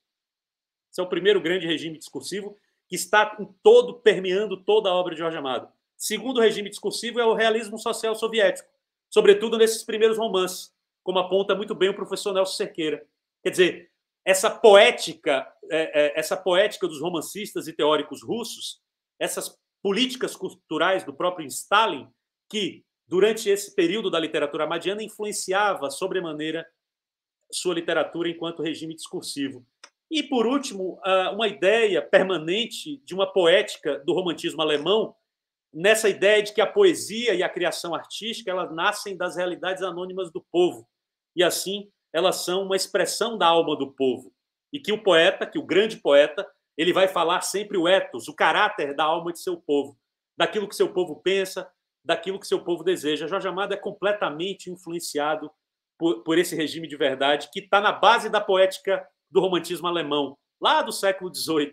[SPEAKER 3] Esse é o primeiro grande regime discursivo que está em todo permeando toda a obra de Jorge Amado. Segundo regime discursivo é o realismo social soviético, sobretudo nesses primeiros romances, como aponta muito bem o professor Nelson Cerqueira. Quer dizer, essa poética, é, é, essa poética dos romancistas e teóricos russos, essas políticas culturais do próprio Stalin, que durante esse período da literatura amadiana, influenciava sobremaneira sua literatura enquanto regime discursivo. E, por último, uma ideia permanente de uma poética do romantismo alemão, nessa ideia de que a poesia e a criação artística elas nascem das realidades anônimas do povo. E, assim, elas são uma expressão da alma do povo. E que o poeta, que o grande poeta, ele vai falar sempre o ethos, o caráter da alma de seu povo, daquilo que seu povo pensa, daquilo que seu povo deseja. Jorge Amado é completamente influenciado por, por esse regime de verdade que está na base da poética do romantismo alemão, lá do século XVIII,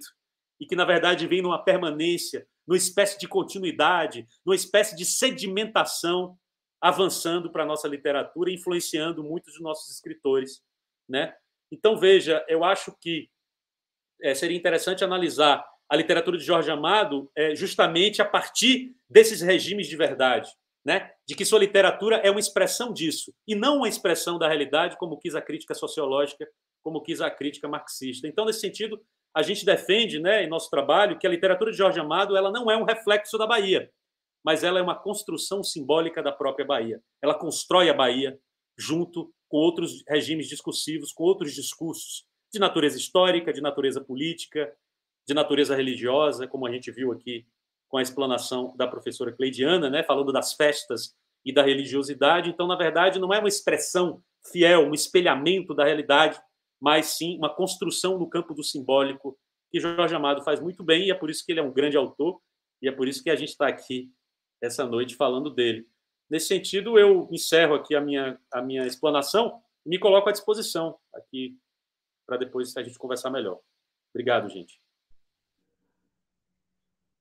[SPEAKER 3] e que, na verdade, vem numa permanência, numa espécie de continuidade, numa espécie de sedimentação avançando para a nossa literatura, influenciando muitos dos nossos escritores. Né? Então, veja, eu acho que é, seria interessante analisar a literatura de Jorge Amado é justamente a partir desses regimes de verdade, né? De que sua literatura é uma expressão disso, e não uma expressão da realidade, como quis a crítica sociológica como quis a crítica marxista. Então, nesse sentido, a gente defende, né, em nosso trabalho, que a literatura de Jorge Amado ela não é um reflexo da Bahia, mas ela é uma construção simbólica da própria Bahia. Ela constrói a Bahia junto com outros regimes discursivos, com outros discursos de natureza histórica, de natureza política, de natureza religiosa, como a gente viu aqui com a explanação da professora Cleidiana, né, falando das festas e da religiosidade. Então, na verdade, não é uma expressão fiel, um espelhamento da realidade, mas sim uma construção no campo do simbólico que Jorge Amado faz muito bem e é por isso que ele é um grande autor e é por isso que a gente está aqui essa noite falando dele. Nesse sentido, eu encerro aqui a minha, a minha explanação e me coloco à disposição aqui para depois a gente conversar melhor. Obrigado, gente.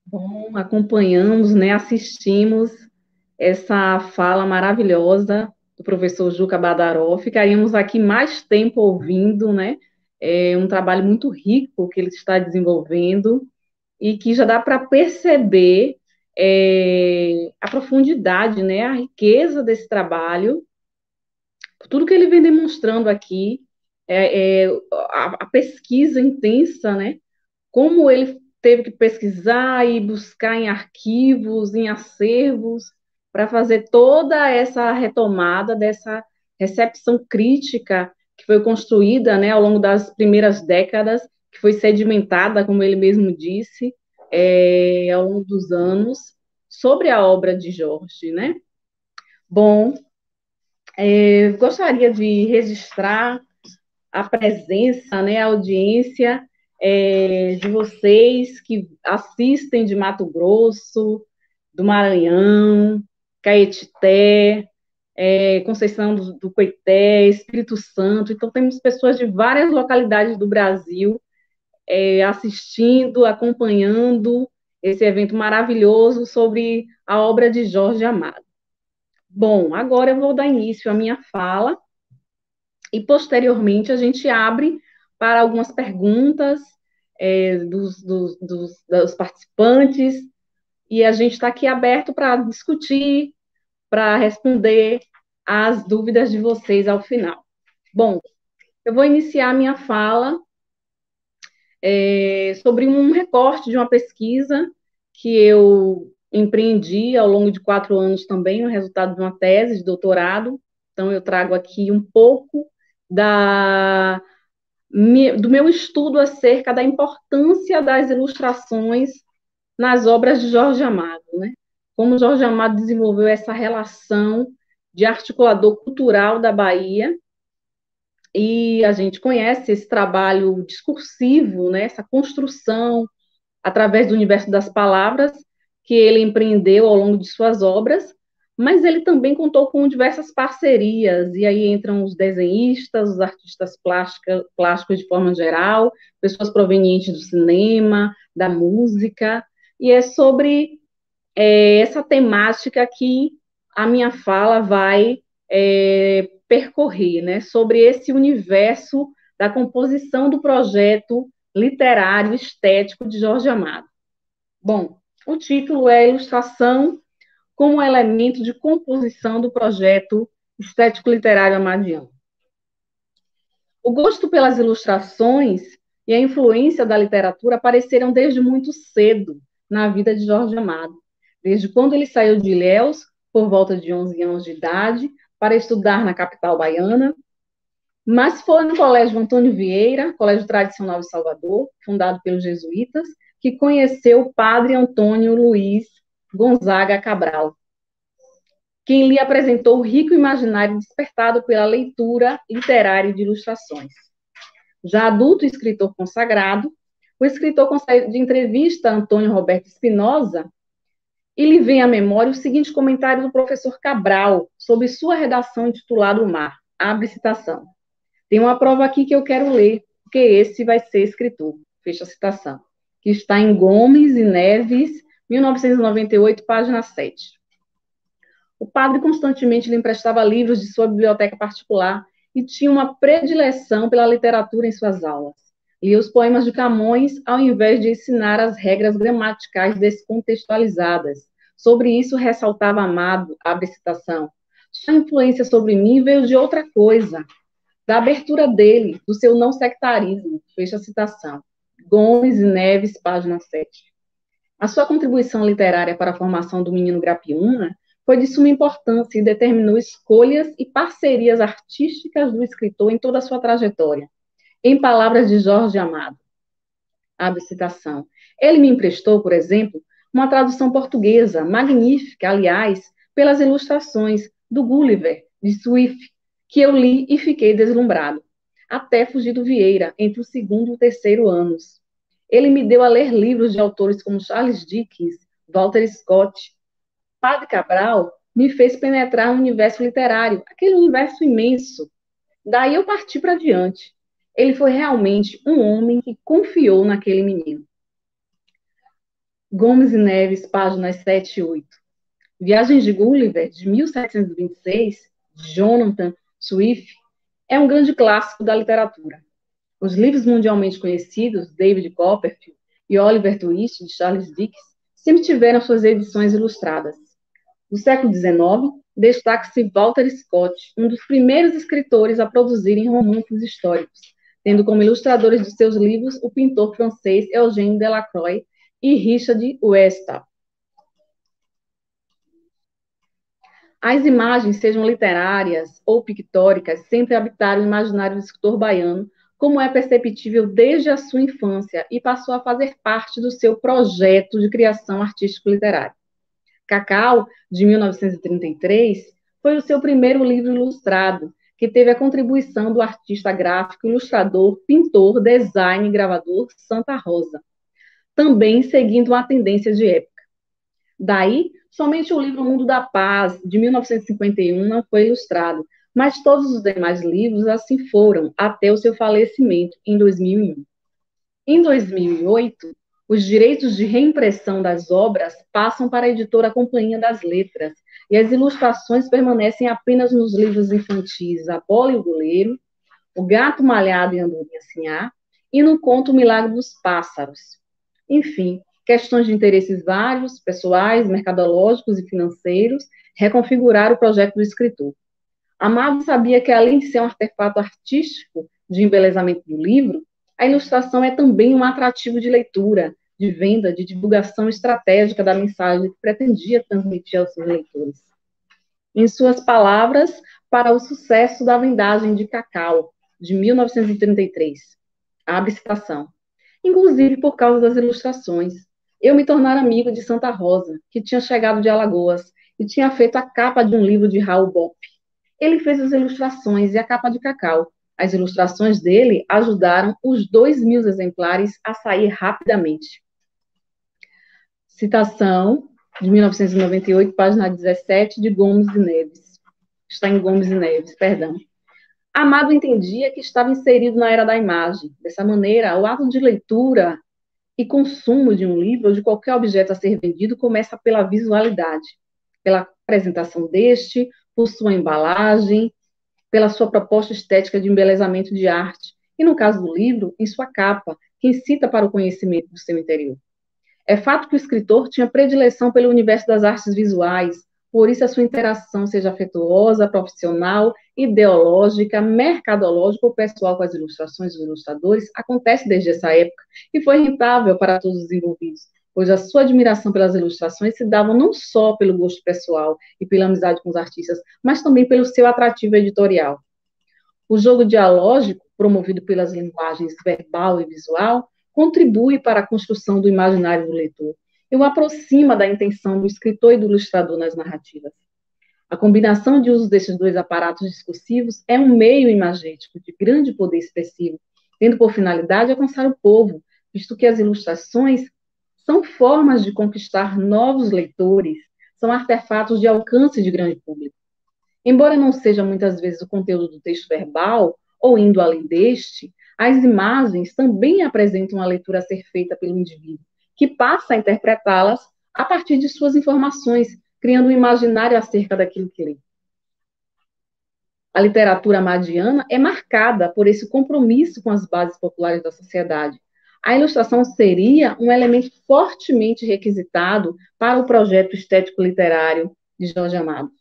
[SPEAKER 2] Bom, acompanhamos, né, assistimos essa fala maravilhosa do professor Juca Badaró. Ficaríamos aqui mais tempo ouvindo, né? É um trabalho muito rico que ele está desenvolvendo e que já dá para perceber é, a profundidade, né, a riqueza desse trabalho, tudo que ele vem demonstrando aqui, é, é a, a, pesquisa intensa, né, como ele teve que pesquisar e buscar em arquivos, em acervos, para fazer toda essa retomada dessa recepção crítica que foi construída, né, ao longo das primeiras décadas, que foi sedimentada, como ele mesmo disse, é, ao longo dos anos sobre a obra de Jorge, né? Bom, é, gostaria de registrar a presença, né, a audiência é, de vocês que assistem de Mato Grosso, do Maranhão, Caetité, é, Conceição do, do Coité, Espírito Santo. Então, temos pessoas de várias localidades do Brasil é, assistindo, acompanhando esse evento maravilhoso sobre a obra de Jorge Amado. Bom, agora eu vou dar início à minha fala e posteriormente a gente abre para algumas perguntas é, dos, dos, dos, dos participantes e a gente está aqui aberto para discutir, para responder às dúvidas de vocês ao final. Bom, eu vou iniciar minha fala é, sobre um recorte de uma pesquisa que eu empreendi ao longo de quatro anos também, o resultado de uma tese de doutorado. Então, eu trago aqui um pouco da, do meu estudo acerca da importância das ilustrações nas obras de Jorge Amado, né? Como Jorge Amado desenvolveu essa relação de articulador cultural da Bahia. E a gente conhece esse trabalho discursivo, né, essa construção através do universo das palavras que ele empreendeu ao longo de suas obras, mas ele também contou com diversas parcerias, e aí entram os desenhistas, os artistas plástica, plásticos de forma geral, pessoas provenientes do cinema, da música, e é sobre é, essa temática que a minha fala vai é, percorrer, né, sobre esse universo da composição do projeto literário estético de Jorge Amado. Bom, o título é Ilustração como elemento de composição do projeto estético literário amadiano. O gosto pelas ilustrações e a influência da literatura apareceram desde muito cedo na vida de Jorge Amado, desde quando ele saiu de Ilhéus, por volta de 11 anos de idade, para estudar na capital baiana, mas foi no Colégio Antônio Vieira, Colégio Tradicional de Salvador, fundado pelos jesuítas, que conheceu o padre Antônio Luiz Gonzaga Cabral, quem lhe apresentou o rico imaginário despertado pela leitura literária de ilustrações. Já adulto escritor consagrado, o escritor consegue de entrevista Antônio Roberto Espinosa e lhe vem à memória o seguinte comentário do professor Cabral sobre sua redação intitulada O Mar. Abre citação. Tem uma prova aqui que eu quero ler, porque esse vai ser escritor. Fecha a citação. Que está em Gomes e Neves, 1998, página 7. O padre constantemente lhe emprestava livros de sua biblioteca particular e tinha uma predileção pela literatura em suas aulas. Lia os poemas de Camões ao invés de ensinar as regras gramaticais descontextualizadas. Sobre isso ressaltava Amado, abre citação. Sua influência sobre mim veio de outra coisa. da abertura dele, do seu não sectarismo, fecha a citação. Gomes e Neves, página 7. A sua contribuição literária para a formação do menino Grapiúna foi de suma importância e determinou escolhas e parcerias artísticas do escritor em toda a sua trajetória. Em palavras de Jorge Amado, abre citação, ele me emprestou, por exemplo, uma tradução portuguesa, magnífica, aliás, pelas ilustrações do Gulliver, de Swift, que eu li e fiquei deslumbrado, até fugir do Vieira, entre o segundo e o terceiro anos. Ele me deu a ler livros de autores como Charles Dickens, Walter Scott, Padre Cabral me fez penetrar no universo literário, aquele universo imenso. Daí eu parti para diante. Ele foi realmente um homem que confiou naquele menino. Gomes e Neves, páginas 7 e 8. Viagens de Gulliver, de 1726, de Jonathan Swift, é um grande clássico da literatura. Os livros mundialmente conhecidos, David Copperfield e Oliver Twist, de Charles Dickens, sempre tiveram suas edições ilustradas. No século XIX, destaca-se Walter Scott, um dos primeiros escritores a produzirem romances históricos, tendo como ilustradores de seus livros o pintor francês Eugène Delacroix e Richard Westphal. As imagens, sejam literárias ou pictóricas, sempre habitaram o imaginário do escritor baiano, como é perceptível desde a sua infância e passou a fazer parte do seu projeto de criação artístico-literária. Cacau, de 1933, foi o seu primeiro livro ilustrado, que teve a contribuição do artista gráfico, ilustrador, pintor, design e gravador Santa Rosa, também seguindo uma tendência de época. Daí, somente o livro Mundo da Paz, de 1951, não foi ilustrado, mas todos os demais livros assim foram, até o seu falecimento em 2001. Em 2008, os direitos de reimpressão das obras passam para a editora Companhia das Letras, e as ilustrações permanecem apenas nos livros infantis A Bola e o Goleiro, O Gato Malhado e Andorinha Sinhá, e no conto O Milagre dos Pássaros. Enfim, questões de interesses vários, pessoais, mercadológicos e financeiros, reconfigurar o projeto do escritor. Amado sabia que, além de ser um artefato artístico de embelezamento do livro, a ilustração é também um atrativo de leitura, de venda, de divulgação estratégica da mensagem que pretendia transmitir aos seus leitores. Em suas palavras, para o sucesso da vendagem de cacau, de 1933. Abre citação. Inclusive por causa das ilustrações. Eu me tornara amigo de Santa Rosa, que tinha chegado de Alagoas e tinha feito a capa de um livro de Raul Bopp. Ele fez as ilustrações e a capa de cacau, as ilustrações dele ajudaram os dois mil exemplares a sair rapidamente. Citação de 1998, página 17, de Gomes e Neves. Está em Gomes e Neves, perdão. Amado entendia que estava inserido na era da imagem. Dessa maneira, o ato de leitura e consumo de um livro ou de qualquer objeto a ser vendido começa pela visualidade, pela apresentação deste, por sua embalagem, pela sua proposta estética de embelezamento de arte, e no caso do livro, em sua capa, que incita para o conhecimento do seu interior. É fato que o escritor tinha predileção pelo universo das artes visuais, por isso a sua interação seja afetuosa, profissional, ideológica, mercadológica ou pessoal com as ilustrações dos ilustradores acontece desde essa época e foi rentável para todos os envolvidos, pois a sua admiração pelas ilustrações se dava não só pelo gosto pessoal e pela amizade com os artistas, mas também pelo seu atrativo editorial. O jogo dialógico, promovido pelas linguagens verbal e visual, contribui para a construção do imaginário do leitor e o aproxima da intenção do escritor e do ilustrador nas narrativas. A combinação de uso desses dois aparatos discursivos é um meio imagético de grande poder expressivo, tendo por finalidade alcançar o povo, visto que as ilustrações são formas de conquistar novos leitores, são artefatos de alcance de grande público. Embora não seja muitas vezes o conteúdo do texto verbal, ou indo além deste, as imagens também apresentam a leitura a ser feita pelo indivíduo, que passa a interpretá-las a partir de suas informações, criando um imaginário acerca daquilo que lê. A literatura madiana é marcada por esse compromisso com as bases populares da sociedade, a ilustração seria um elemento fortemente requisitado para o projeto estético literário de Jorge Amado.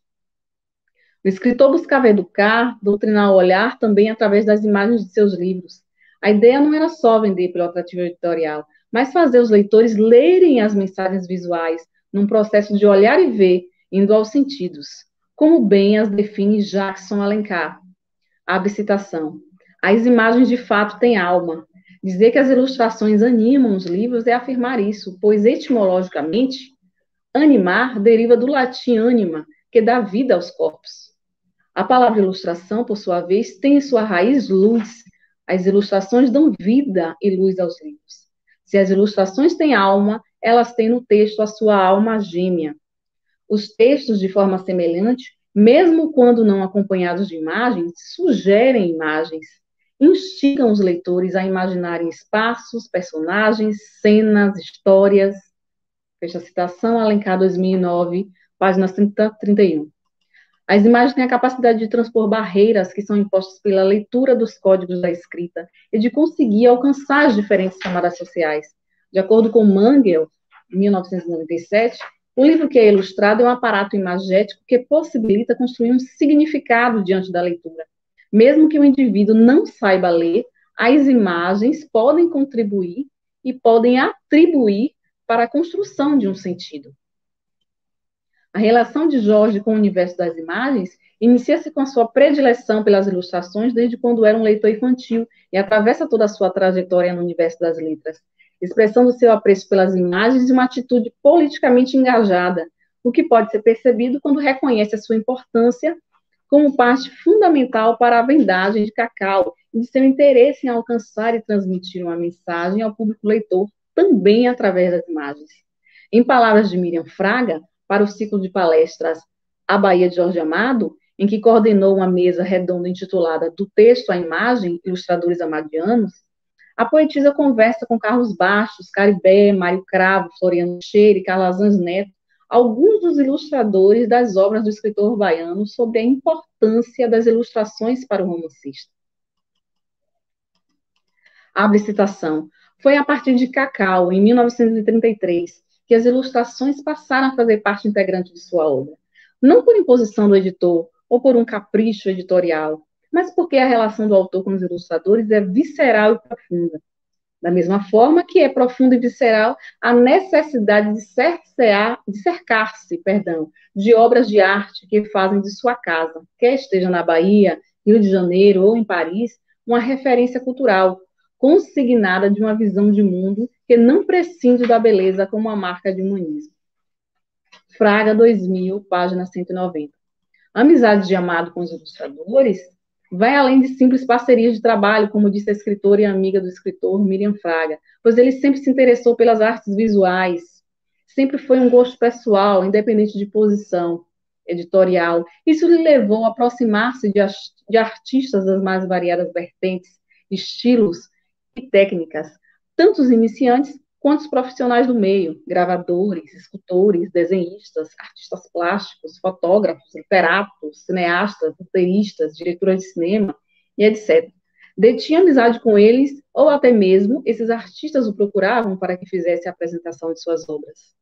[SPEAKER 2] O escritor buscava educar, doutrinar o olhar também através das imagens de seus livros. A ideia não era só vender pelo atrativo editorial, mas fazer os leitores lerem as mensagens visuais num processo de olhar e ver, indo aos sentidos, como bem as define Jackson Alencar. Abre citação. As imagens de fato têm alma. Dizer que as ilustrações animam os livros é afirmar isso, pois etimologicamente, animar deriva do latim anima, que dá vida aos corpos. A palavra ilustração, por sua vez, tem em sua raiz luz. As ilustrações dão vida e luz aos livros. Se as ilustrações têm alma, elas têm no texto a sua alma gêmea. Os textos, de forma semelhante, mesmo quando não acompanhados de imagens, sugerem imagens, instigam os leitores a imaginarem espaços, personagens, cenas, histórias. Fecha a citação, Alencar 2009, páginas 30 31. As imagens têm a capacidade de transpor barreiras que são impostas pela leitura dos códigos da escrita e de conseguir alcançar as diferentes camadas sociais. De acordo com Mangel, 1997, o livro que é ilustrado é um aparato imagético que possibilita construir um significado diante da leitura. Mesmo que o indivíduo não saiba ler, as imagens podem contribuir e podem atribuir para a construção de um sentido. A relação de Jorge com o universo das imagens inicia-se com a sua predileção pelas ilustrações desde quando era um leitor infantil e atravessa toda a sua trajetória no universo das letras expressando seu apreço pelas imagens e uma atitude politicamente engajada, o que pode ser percebido quando reconhece a sua importância como parte fundamental para a vendagem de cacau e de seu interesse em alcançar e transmitir uma mensagem ao público leitor também através das imagens. Em palavras de Miriam Fraga, para o ciclo de palestras A Bahia de Jorge Amado, em que coordenou uma mesa redonda intitulada Do Texto à Imagem, Ilustradores Amadianos, a poetisa conversa com Carlos Bastos, Caribé, Mário Cravo, Floriano Cheire, Calazans Neto, alguns dos ilustradores das obras do escritor baiano sobre a importância das ilustrações para o romancista. Abre citação. Foi a partir de Cacau, em 1933, que as ilustrações passaram a fazer parte integrante de sua obra. Não por imposição do editor ou por um capricho editorial, mas porque a relação do autor com os ilustradores é visceral e profunda. Da mesma forma que é profunda e visceral a necessidade de, cercear, de cercar-se perdão, de obras de arte que fazem de sua casa, quer esteja na Bahia, Rio de Janeiro ou em Paris, uma referência cultural, consignada de uma visão de mundo que não prescinde da beleza como uma marca de humanismo. Fraga 2000, página 190. A amizade de Amado com os ilustradores vai além de simples parcerias de trabalho, como disse a escritora e amiga do escritor Miriam Fraga, pois ele sempre se interessou pelas artes visuais, sempre foi um gosto pessoal, independente de posição editorial. Isso lhe levou a aproximar-se de, artistas das mais variadas vertentes, estilos e técnicas, tanto os iniciantes quanto os profissionais do meio, gravadores, escultores, desenhistas, artistas plásticos, fotógrafos, literatos, cineastas, roteiristas, diretores de cinema e etc. Detinha amizade com eles, ou até mesmo esses artistas o procuravam para que fizesse a apresentação de suas obras.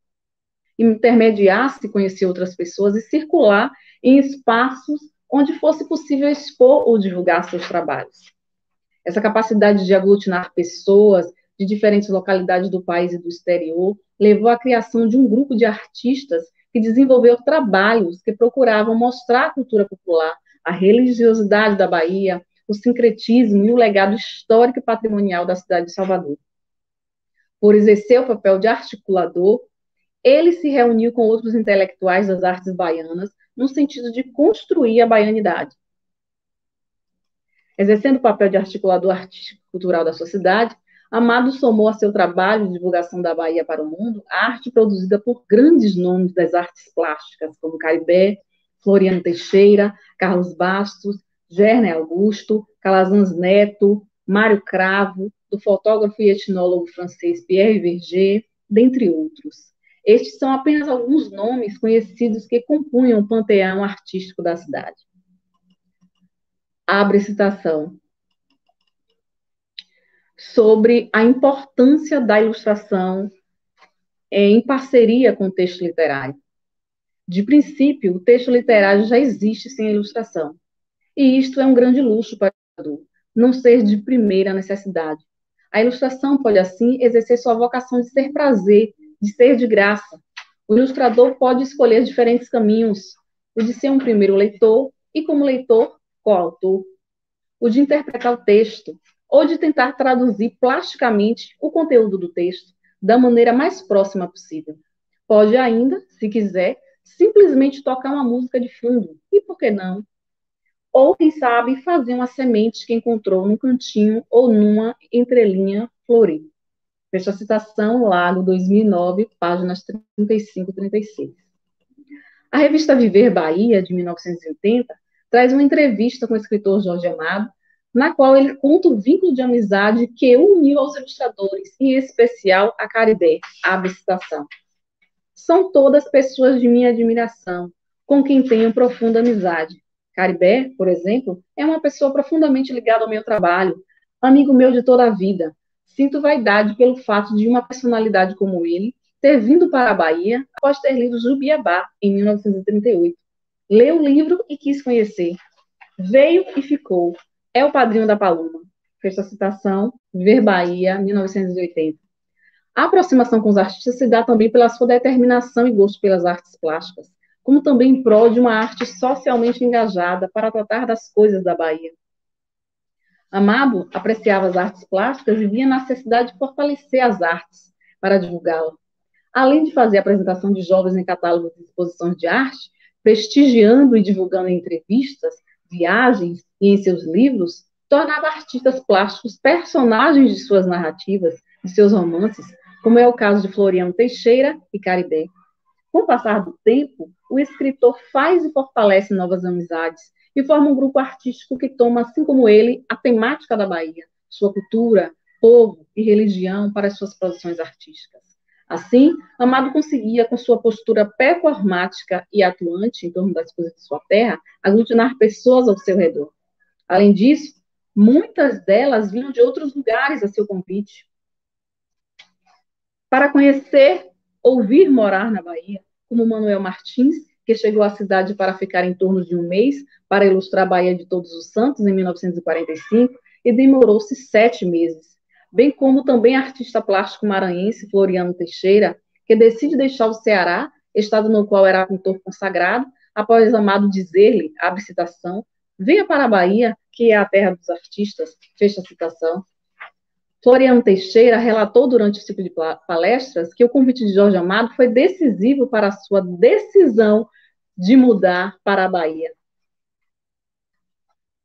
[SPEAKER 2] Intermediar-se, conhecer outras pessoas e circular em espaços onde fosse possível expor ou divulgar seus trabalhos. Essa capacidade de aglutinar pessoas de diferentes localidades do país e do exterior, levou à criação de um grupo de artistas que desenvolveu trabalhos que procuravam mostrar a cultura popular, a religiosidade da Bahia, o sincretismo e o legado histórico e patrimonial da cidade de Salvador. Por exercer o papel de articulador, ele se reuniu com outros intelectuais das artes baianas no sentido de construir a baianidade. Exercendo o papel de articulador artístico cultural da sociedade, Amado somou a seu trabalho de divulgação da Bahia para o mundo a arte produzida por grandes nomes das artes plásticas, como Caribé, Floriano Teixeira, Carlos Bastos, Gerne Augusto, Calazans Neto, Mário Cravo, do fotógrafo e etnólogo francês Pierre Verger, dentre outros. Estes são apenas alguns nomes conhecidos que compunham o panteão artístico da cidade. Abre citação sobre a importância da ilustração é, em parceria com o texto literário. De princípio, o texto literário já existe sem ilustração. E isto é um grande luxo para o educador, não ser de primeira necessidade. A ilustração pode, assim, exercer sua vocação de ser prazer, de ser de graça. O ilustrador pode escolher diferentes caminhos, o de ser um primeiro leitor e, como leitor, coautor, o de interpretar o texto, ou de tentar traduzir plasticamente o conteúdo do texto da maneira mais próxima possível. Pode ainda, se quiser, simplesmente tocar uma música de fundo, e por que não? Ou, quem sabe, fazer uma semente que encontrou num cantinho ou numa entrelinha florida. Fecha a citação, Lago 2009, páginas 35 e 36. A revista Viver Bahia, de 1980, traz uma entrevista com o escritor Jorge Amado, na qual ele conta o vínculo de amizade que uniu aos ilustradores, em especial a Caribé, abre citação. São todas pessoas de minha admiração, com quem tenho profunda amizade. Caribé, por exemplo, é uma pessoa profundamente ligada ao meu trabalho, amigo meu de toda a vida. Sinto vaidade pelo fato de uma personalidade como ele ter vindo para a Bahia após ter lido Jubiabá, em 1938. Leu o livro e quis conhecer. Veio e ficou. É o padrinho da Paloma. Fecha a citação, Ver Bahia, 1980. A aproximação com os artistas se dá também pela sua determinação e gosto pelas artes plásticas, como também em prol de uma arte socialmente engajada para tratar das coisas da Bahia. Amado apreciava as artes plásticas e via a necessidade de fortalecer as artes para divulgá-la. Além de fazer a apresentação de jovens em catálogos e exposições de arte, prestigiando e divulgando entrevistas, viagens e em seus livros, tornava artistas plásticos personagens de suas narrativas, de seus romances, como é o caso de Floriano Teixeira e Caribé. Com o passar do tempo, o escritor faz e fortalece novas amizades e forma um grupo artístico que toma, assim como ele, a temática da Bahia, sua cultura, povo e religião para as suas produções artísticas. Assim, Amado conseguia, com sua postura performática e atuante em torno das coisas de sua terra, aglutinar pessoas ao seu redor. Além disso, muitas delas vinham de outros lugares a seu convite. Para conhecer ou vir morar na Bahia, como Manuel Martins, que chegou à cidade para ficar em torno de um mês para ilustrar a Bahia de Todos os Santos em 1945 e demorou-se sete meses bem como também artista plástico maranhense Floriano Teixeira, que decide deixar o Ceará, estado no qual era pintor consagrado, após Amado dizer-lhe, abre citação, venha para a Bahia, que é a terra dos artistas, fecha a citação. Floriano Teixeira relatou durante esse tipo de palestras que o convite de Jorge Amado foi decisivo para a sua decisão de mudar para a Bahia.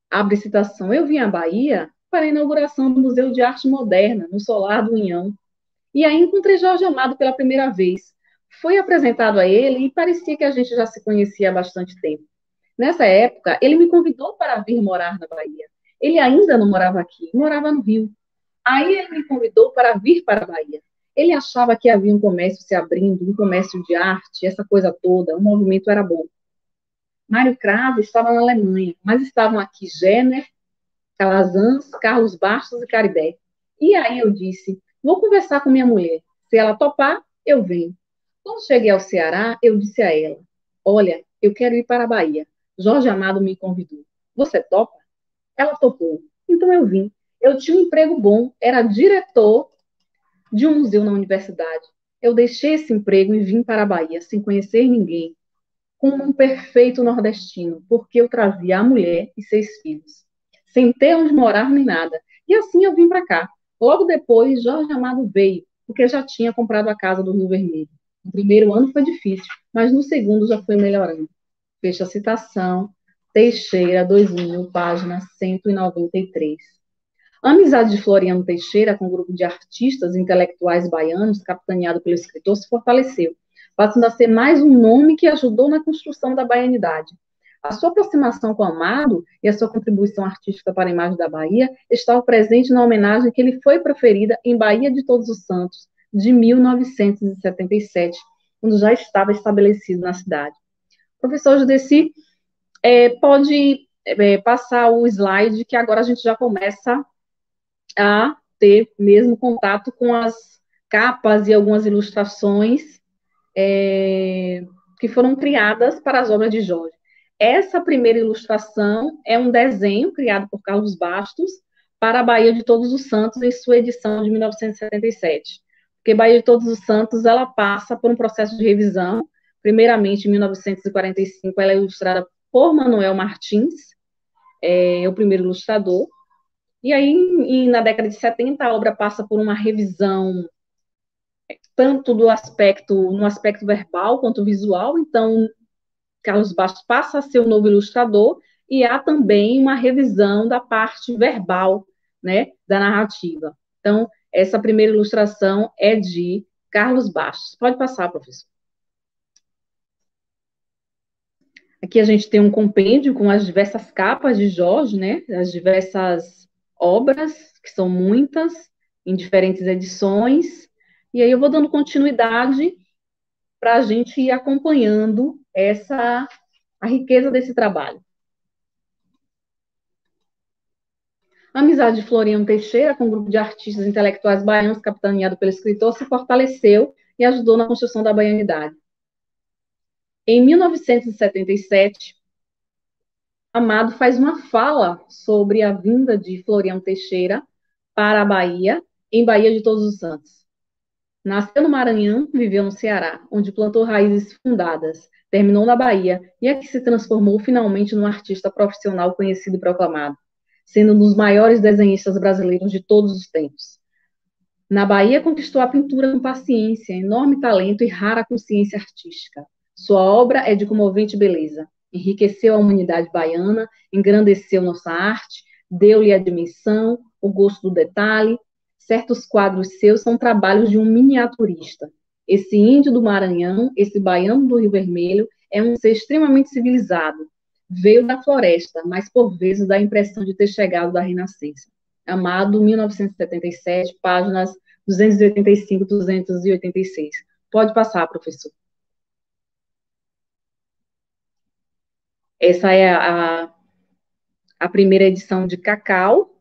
[SPEAKER 2] Abre citação, eu vim à Bahia para a inauguração do Museu de Arte Moderna, no Solar do União. E aí encontrei Jorge Amado pela primeira vez. Foi apresentado a ele e parecia que a gente já se conhecia há bastante tempo. Nessa época, ele me convidou para vir morar na Bahia. Ele ainda não morava aqui, morava no Rio. Aí ele me convidou para vir para a Bahia. Ele achava que havia um comércio se abrindo, um comércio de arte, essa coisa toda, o movimento era bom. Mário Cravo estava na Alemanha, mas estavam aqui Jenner Calazans, Carlos Bastos e Caribé. E aí eu disse, vou conversar com minha mulher. Se ela topar, eu venho. Quando cheguei ao Ceará, eu disse a ela, olha, eu quero ir para a Bahia. Jorge Amado me convidou. Você topa? Ela topou. Então eu vim. Eu tinha um emprego bom, era diretor de um museu na universidade. Eu deixei esse emprego e vim para a Bahia, sem conhecer ninguém, como um perfeito nordestino, porque eu trazia a mulher e seis filhos sem ter onde morar nem nada. E assim eu vim para cá. Logo depois, Jorge Amado veio, porque já tinha comprado a casa do Rio Vermelho. No primeiro ano foi difícil, mas no segundo já foi melhorando. Fecha a citação, Teixeira, 2000, página 193. A amizade de Floriano Teixeira com o um grupo de artistas intelectuais baianos, capitaneado pelo escritor, se fortaleceu, passando a ser mais um nome que ajudou na construção da baianidade. A sua aproximação com Amado e a sua contribuição artística para a imagem da Bahia estava presente na homenagem que lhe foi proferida em Bahia de Todos os Santos, de 1977, quando já estava estabelecido na cidade. Professor Judeci, é, pode é, passar o slide que agora a gente já começa a ter mesmo contato com as capas e algumas ilustrações é, que foram criadas para as obras de Jorge. Essa primeira ilustração é um desenho criado por Carlos Bastos para a Bahia de Todos os Santos em sua edição de 1977. Porque Bahia de Todos os Santos ela passa por um processo de revisão. Primeiramente, em 1945, ela é ilustrada por Manuel Martins, é, o primeiro ilustrador. E aí, em, na década de 70, a obra passa por uma revisão tanto do aspecto, no aspecto verbal quanto visual. Então, Carlos Bastos passa a ser o novo ilustrador e há também uma revisão da parte verbal, né, da narrativa. Então, essa primeira ilustração é de Carlos Bastos. Pode passar, professor. Aqui a gente tem um compêndio com as diversas capas de Jorge, né, as diversas obras, que são muitas, em diferentes edições. E aí eu vou dando continuidade para a gente ir acompanhando essa a riqueza desse trabalho. A amizade de Floriano Teixeira com um grupo de artistas intelectuais baianos capitaneado pelo escritor se fortaleceu e ajudou na construção da baianidade. Em 1977, Amado faz uma fala sobre a vinda de Floriano Teixeira para a Bahia, em Bahia de Todos os Santos. Nasceu no Maranhão, viveu no Ceará, onde plantou raízes fundadas, terminou na Bahia e aqui se transformou finalmente num artista profissional conhecido e proclamado, sendo um dos maiores desenhistas brasileiros de todos os tempos. Na Bahia, conquistou a pintura com paciência, enorme talento e rara consciência artística. Sua obra é de comovente beleza. Enriqueceu a humanidade baiana, engrandeceu nossa arte, deu-lhe a dimensão, o gosto do detalhe. Certos quadros seus são trabalhos de um miniaturista, esse índio do Maranhão, esse baiano do Rio Vermelho, é um ser extremamente civilizado. Veio da floresta, mas por vezes dá a impressão de ter chegado da Renascença. Amado, 1977, páginas 285 286. Pode passar, professor. Essa é a, a primeira edição de Cacau,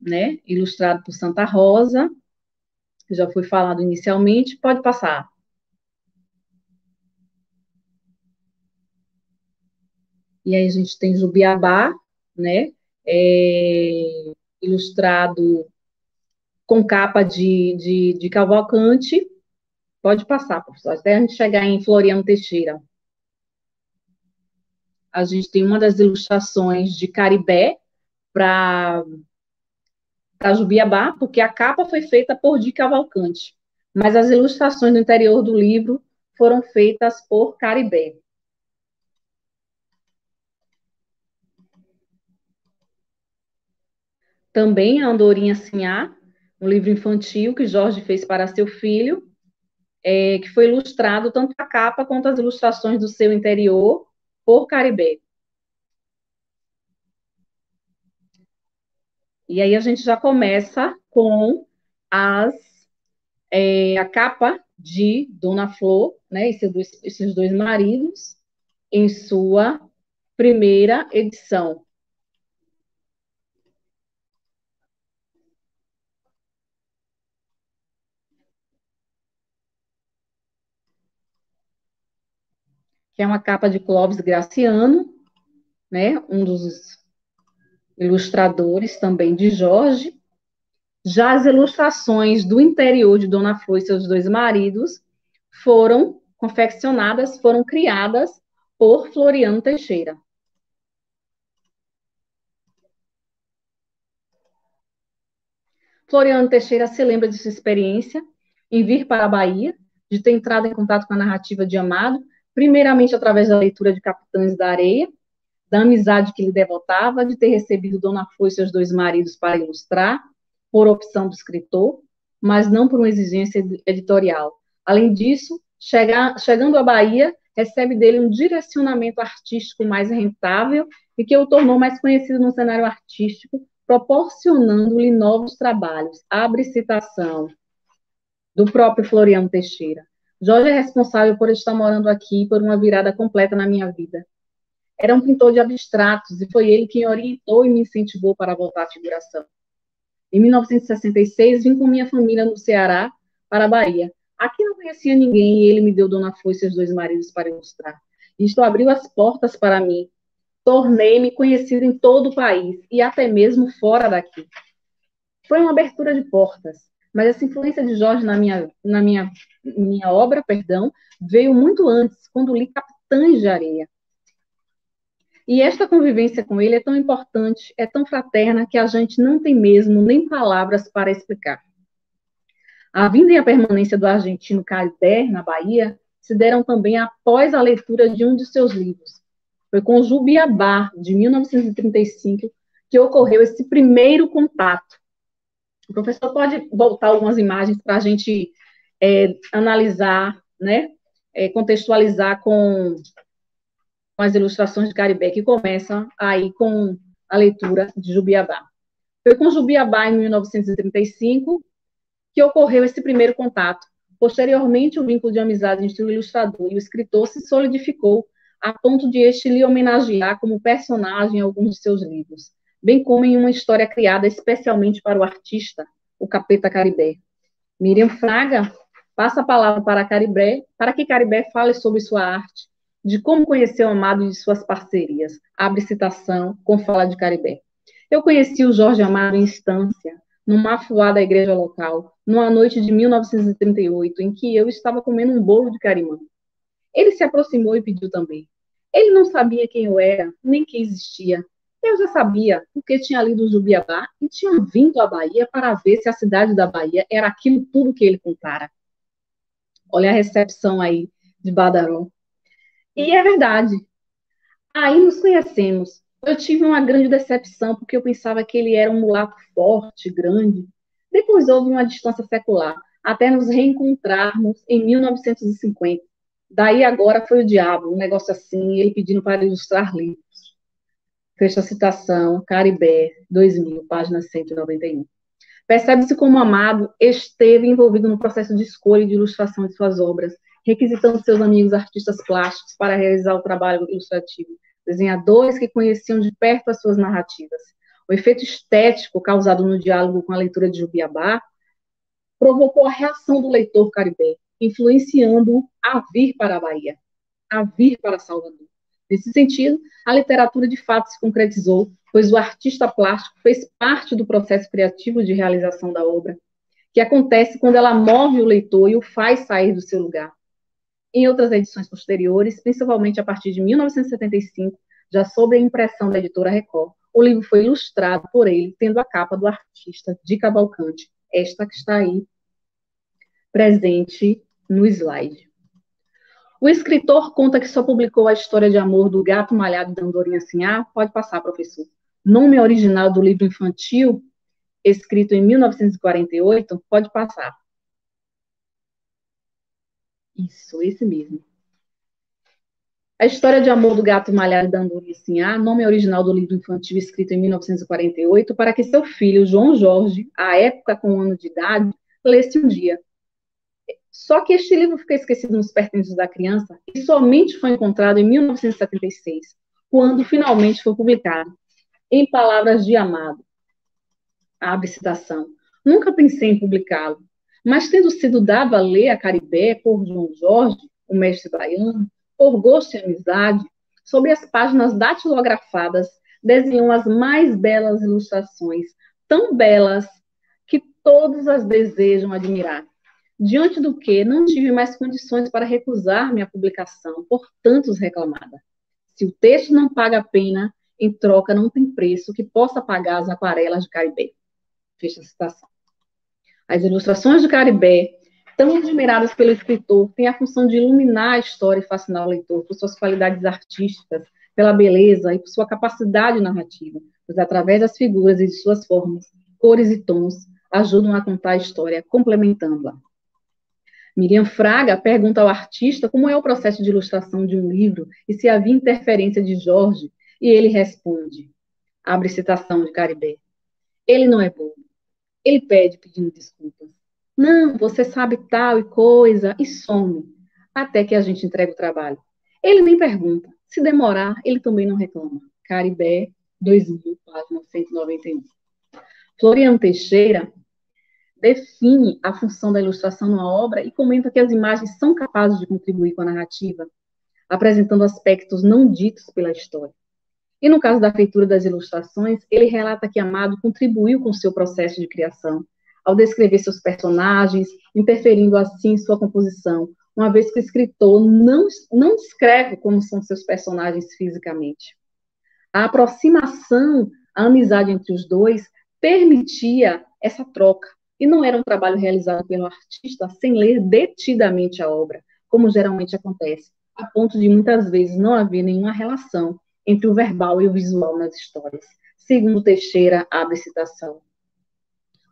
[SPEAKER 2] né, ilustrado por Santa Rosa que já foi falado inicialmente, pode passar. E aí a gente tem Jubiabá, né? É, ilustrado com capa de, de, de Cavalcante. Pode passar, professor, até a gente chegar em Floriano Teixeira. A gente tem uma das ilustrações de Caribé para Cajubiabá, porque a capa foi feita por Di Cavalcante, mas as ilustrações no interior do livro foram feitas por Caribé. Também a Andorinha Sinhá, um livro infantil que Jorge fez para seu filho, é, que foi ilustrado tanto a capa quanto as ilustrações do seu interior por Caribé. E aí a gente já começa com as, é, a capa de Dona Flor, né, esses dois, esses dois maridos, em sua primeira edição. Que é uma capa de Clóvis Graciano, né, um dos ilustradores também de Jorge. Já as ilustrações do interior de Dona Flor e seus dois maridos foram confeccionadas, foram criadas por Floriano Teixeira. Floriano Teixeira se lembra de sua experiência em vir para a Bahia, de ter entrado em contato com a narrativa de Amado, primeiramente através da leitura de Capitães da Areia, da amizade que lhe devotava, de ter recebido Dona Flor e seus dois maridos para ilustrar, por opção do escritor, mas não por uma exigência editorial. Além disso, chega, chegando à Bahia, recebe dele um direcionamento artístico mais rentável e que o tornou mais conhecido no cenário artístico, proporcionando-lhe novos trabalhos. Abre citação do próprio Floriano Teixeira. Jorge é responsável por estar morando aqui por uma virada completa na minha vida era um pintor de abstratos e foi ele quem orientou e me incentivou para voltar à figuração. Em 1966, vim com minha família no Ceará para a Bahia, Aqui não conhecia ninguém e ele me deu Dona Foice e os dois maridos para ilustrar. Isto abriu as portas para mim. Tornei-me conhecida em todo o país e até mesmo fora daqui. Foi uma abertura de portas, mas essa influência de Jorge na minha, na minha, minha obra, perdão, veio muito antes, quando li Capitães de Areia. E esta convivência com ele é tão importante, é tão fraterna, que a gente não tem mesmo nem palavras para explicar. A vinda e a permanência do argentino Caribé, na Bahia, se deram também após a leitura de um de seus livros. Foi com Jubiabá, de 1935, que ocorreu esse primeiro contato. O professor pode voltar algumas imagens para a gente é, analisar, né, é, contextualizar com as ilustrações de Caribé, que começam aí com a leitura de Jubiabá. Foi com Jubiabá, em 1935, que ocorreu esse primeiro contato. Posteriormente, o vínculo de amizade entre o ilustrador e o escritor se solidificou a ponto de este lhe homenagear como personagem em alguns de seus livros, bem como em uma história criada especialmente para o artista, o Capeta Caribé. Miriam Fraga passa a palavra para Caribé, para que Caribé fale sobre sua arte, de como conhecer o amado e de suas parcerias. Abre citação com fala de Caribé. Eu conheci o Jorge Amado em instância, numa afuá da igreja local, numa noite de 1938, em que eu estava comendo um bolo de carimã. Ele se aproximou e pediu também. Ele não sabia quem eu era, nem que existia. Eu já sabia, porque tinha lido o Jubiabá e tinha vindo à Bahia para ver se a cidade da Bahia era aquilo tudo que ele contara. Olha a recepção aí de Badaró. E é verdade. Aí nos conhecemos. Eu tive uma grande decepção, porque eu pensava que ele era um mulato forte, grande. Depois houve uma distância secular, até nos reencontrarmos em 1950. Daí agora foi o diabo, um negócio assim, ele pedindo para ilustrar livros. Fecha a citação, Caribé, 2000, página 191. Percebe-se como Amado esteve envolvido no processo de escolha e de ilustração de suas obras, requisitando seus amigos artistas plásticos para realizar o trabalho ilustrativo, desenhadores que conheciam de perto as suas narrativas. O efeito estético causado no diálogo com a leitura de Jubiabá provocou a reação do leitor caribé, influenciando-o a vir para a Bahia, a vir para Salvador. Nesse sentido, a literatura de fato se concretizou, pois o artista plástico fez parte do processo criativo de realização da obra, que acontece quando ela move o leitor e o faz sair do seu lugar. Em outras edições posteriores, principalmente a partir de 1975, já sob a impressão da editora Record, o livro foi ilustrado por ele, tendo a capa do artista de Cavalcante, esta que está aí presente no slide. O escritor conta que só publicou a história de amor do gato malhado da Andorinha Sinhá. Pode passar, professor. Nome original do livro infantil, escrito em 1948, pode passar. Isso, esse mesmo. A história de amor do gato malhado da Andorinha Sinhá, nome original do livro infantil escrito em 1948, para que seu filho, João Jorge, à época com um ano de idade, lesse um dia. Só que este livro ficou esquecido nos pertences da criança e somente foi encontrado em 1976, quando finalmente foi publicado. Em palavras de Amado, abre citação, nunca pensei em publicá-lo, mas tendo sido dado a ler a Caribé por João Jorge, o mestre baiano, por gosto e amizade, sobre as páginas datilografadas desenhou as mais belas ilustrações, tão belas que todos as desejam admirar. Diante do que não tive mais condições para recusar minha publicação, por tantos reclamada. Se o texto não paga a pena, em troca não tem preço que possa pagar as aquarelas de Caribé. Fecha a citação. As ilustrações do Caribé, tão admiradas pelo escritor, têm a função de iluminar a história e fascinar o leitor por suas qualidades artísticas, pela beleza e por sua capacidade narrativa, pois através das figuras e de suas formas, cores e tons, ajudam a contar a história, complementando-a. Miriam Fraga pergunta ao artista como é o processo de ilustração de um livro e se havia interferência de Jorge, e ele responde, abre citação de Caribé, ele não é bobo, ele pede pedindo desculpas. Não, você sabe tal e coisa, e some, até que a gente entrega o trabalho. Ele nem pergunta. Se demorar, ele também não reclama. Caribé, 2000, página 191. Floriano Teixeira define a função da ilustração numa obra e comenta que as imagens são capazes de contribuir com a narrativa, apresentando aspectos não ditos pela história. E no caso da feitura das ilustrações, ele relata que Amado contribuiu com seu processo de criação, ao descrever seus personagens, interferindo assim em sua composição, uma vez que o escritor não, não descreve como são seus personagens fisicamente. A aproximação, a amizade entre os dois, permitia essa troca, e não era um trabalho realizado pelo artista sem ler detidamente a obra, como geralmente acontece, a ponto de muitas vezes não haver nenhuma relação entre o verbal e o visual nas histórias. Segundo Teixeira, abre citação.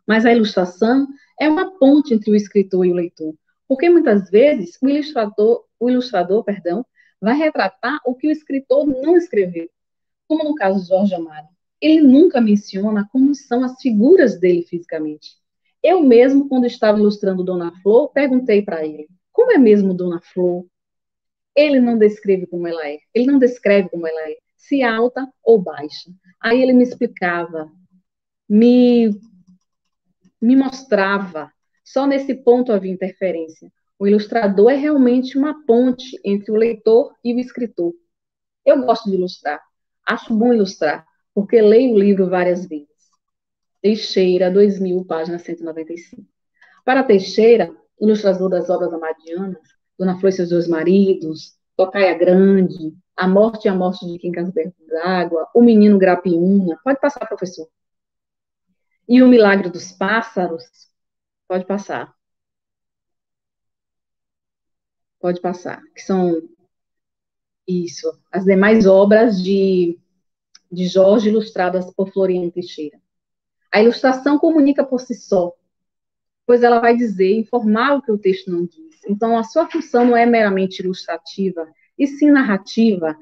[SPEAKER 2] Mas a ilustração é uma ponte entre o escritor e o leitor, porque muitas vezes o ilustrador, o ilustrador, perdão, vai retratar o que o escritor não escreveu, como no caso de Jorge Amado. Ele nunca menciona como são as figuras dele fisicamente. Eu mesmo, quando estava ilustrando Dona Flor, perguntei para ele: como é mesmo Dona Flor? Ele não descreve como ela é. Ele não descreve como ela é, se alta ou baixa. Aí ele me explicava, me me mostrava. Só nesse ponto havia interferência. O ilustrador é realmente uma ponte entre o leitor e o escritor. Eu gosto de ilustrar. Acho bom ilustrar, porque leio o livro várias vezes. Teixeira, 2000, página 195. Para Teixeira, ilustrador das obras amadianas, Dona Flor e seus dois maridos, Tocaia Grande, A Morte e a Morte de Quincas d'Água, O Menino Grapiúna. Pode passar, professor. E O Milagre dos Pássaros. Pode passar. Pode passar. Que são, isso, as demais obras de, de Jorge ilustradas por Floriano Teixeira. A ilustração comunica por si só, pois ela vai dizer, informar o que o texto não diz. Então, a sua função não é meramente ilustrativa, e sim narrativa,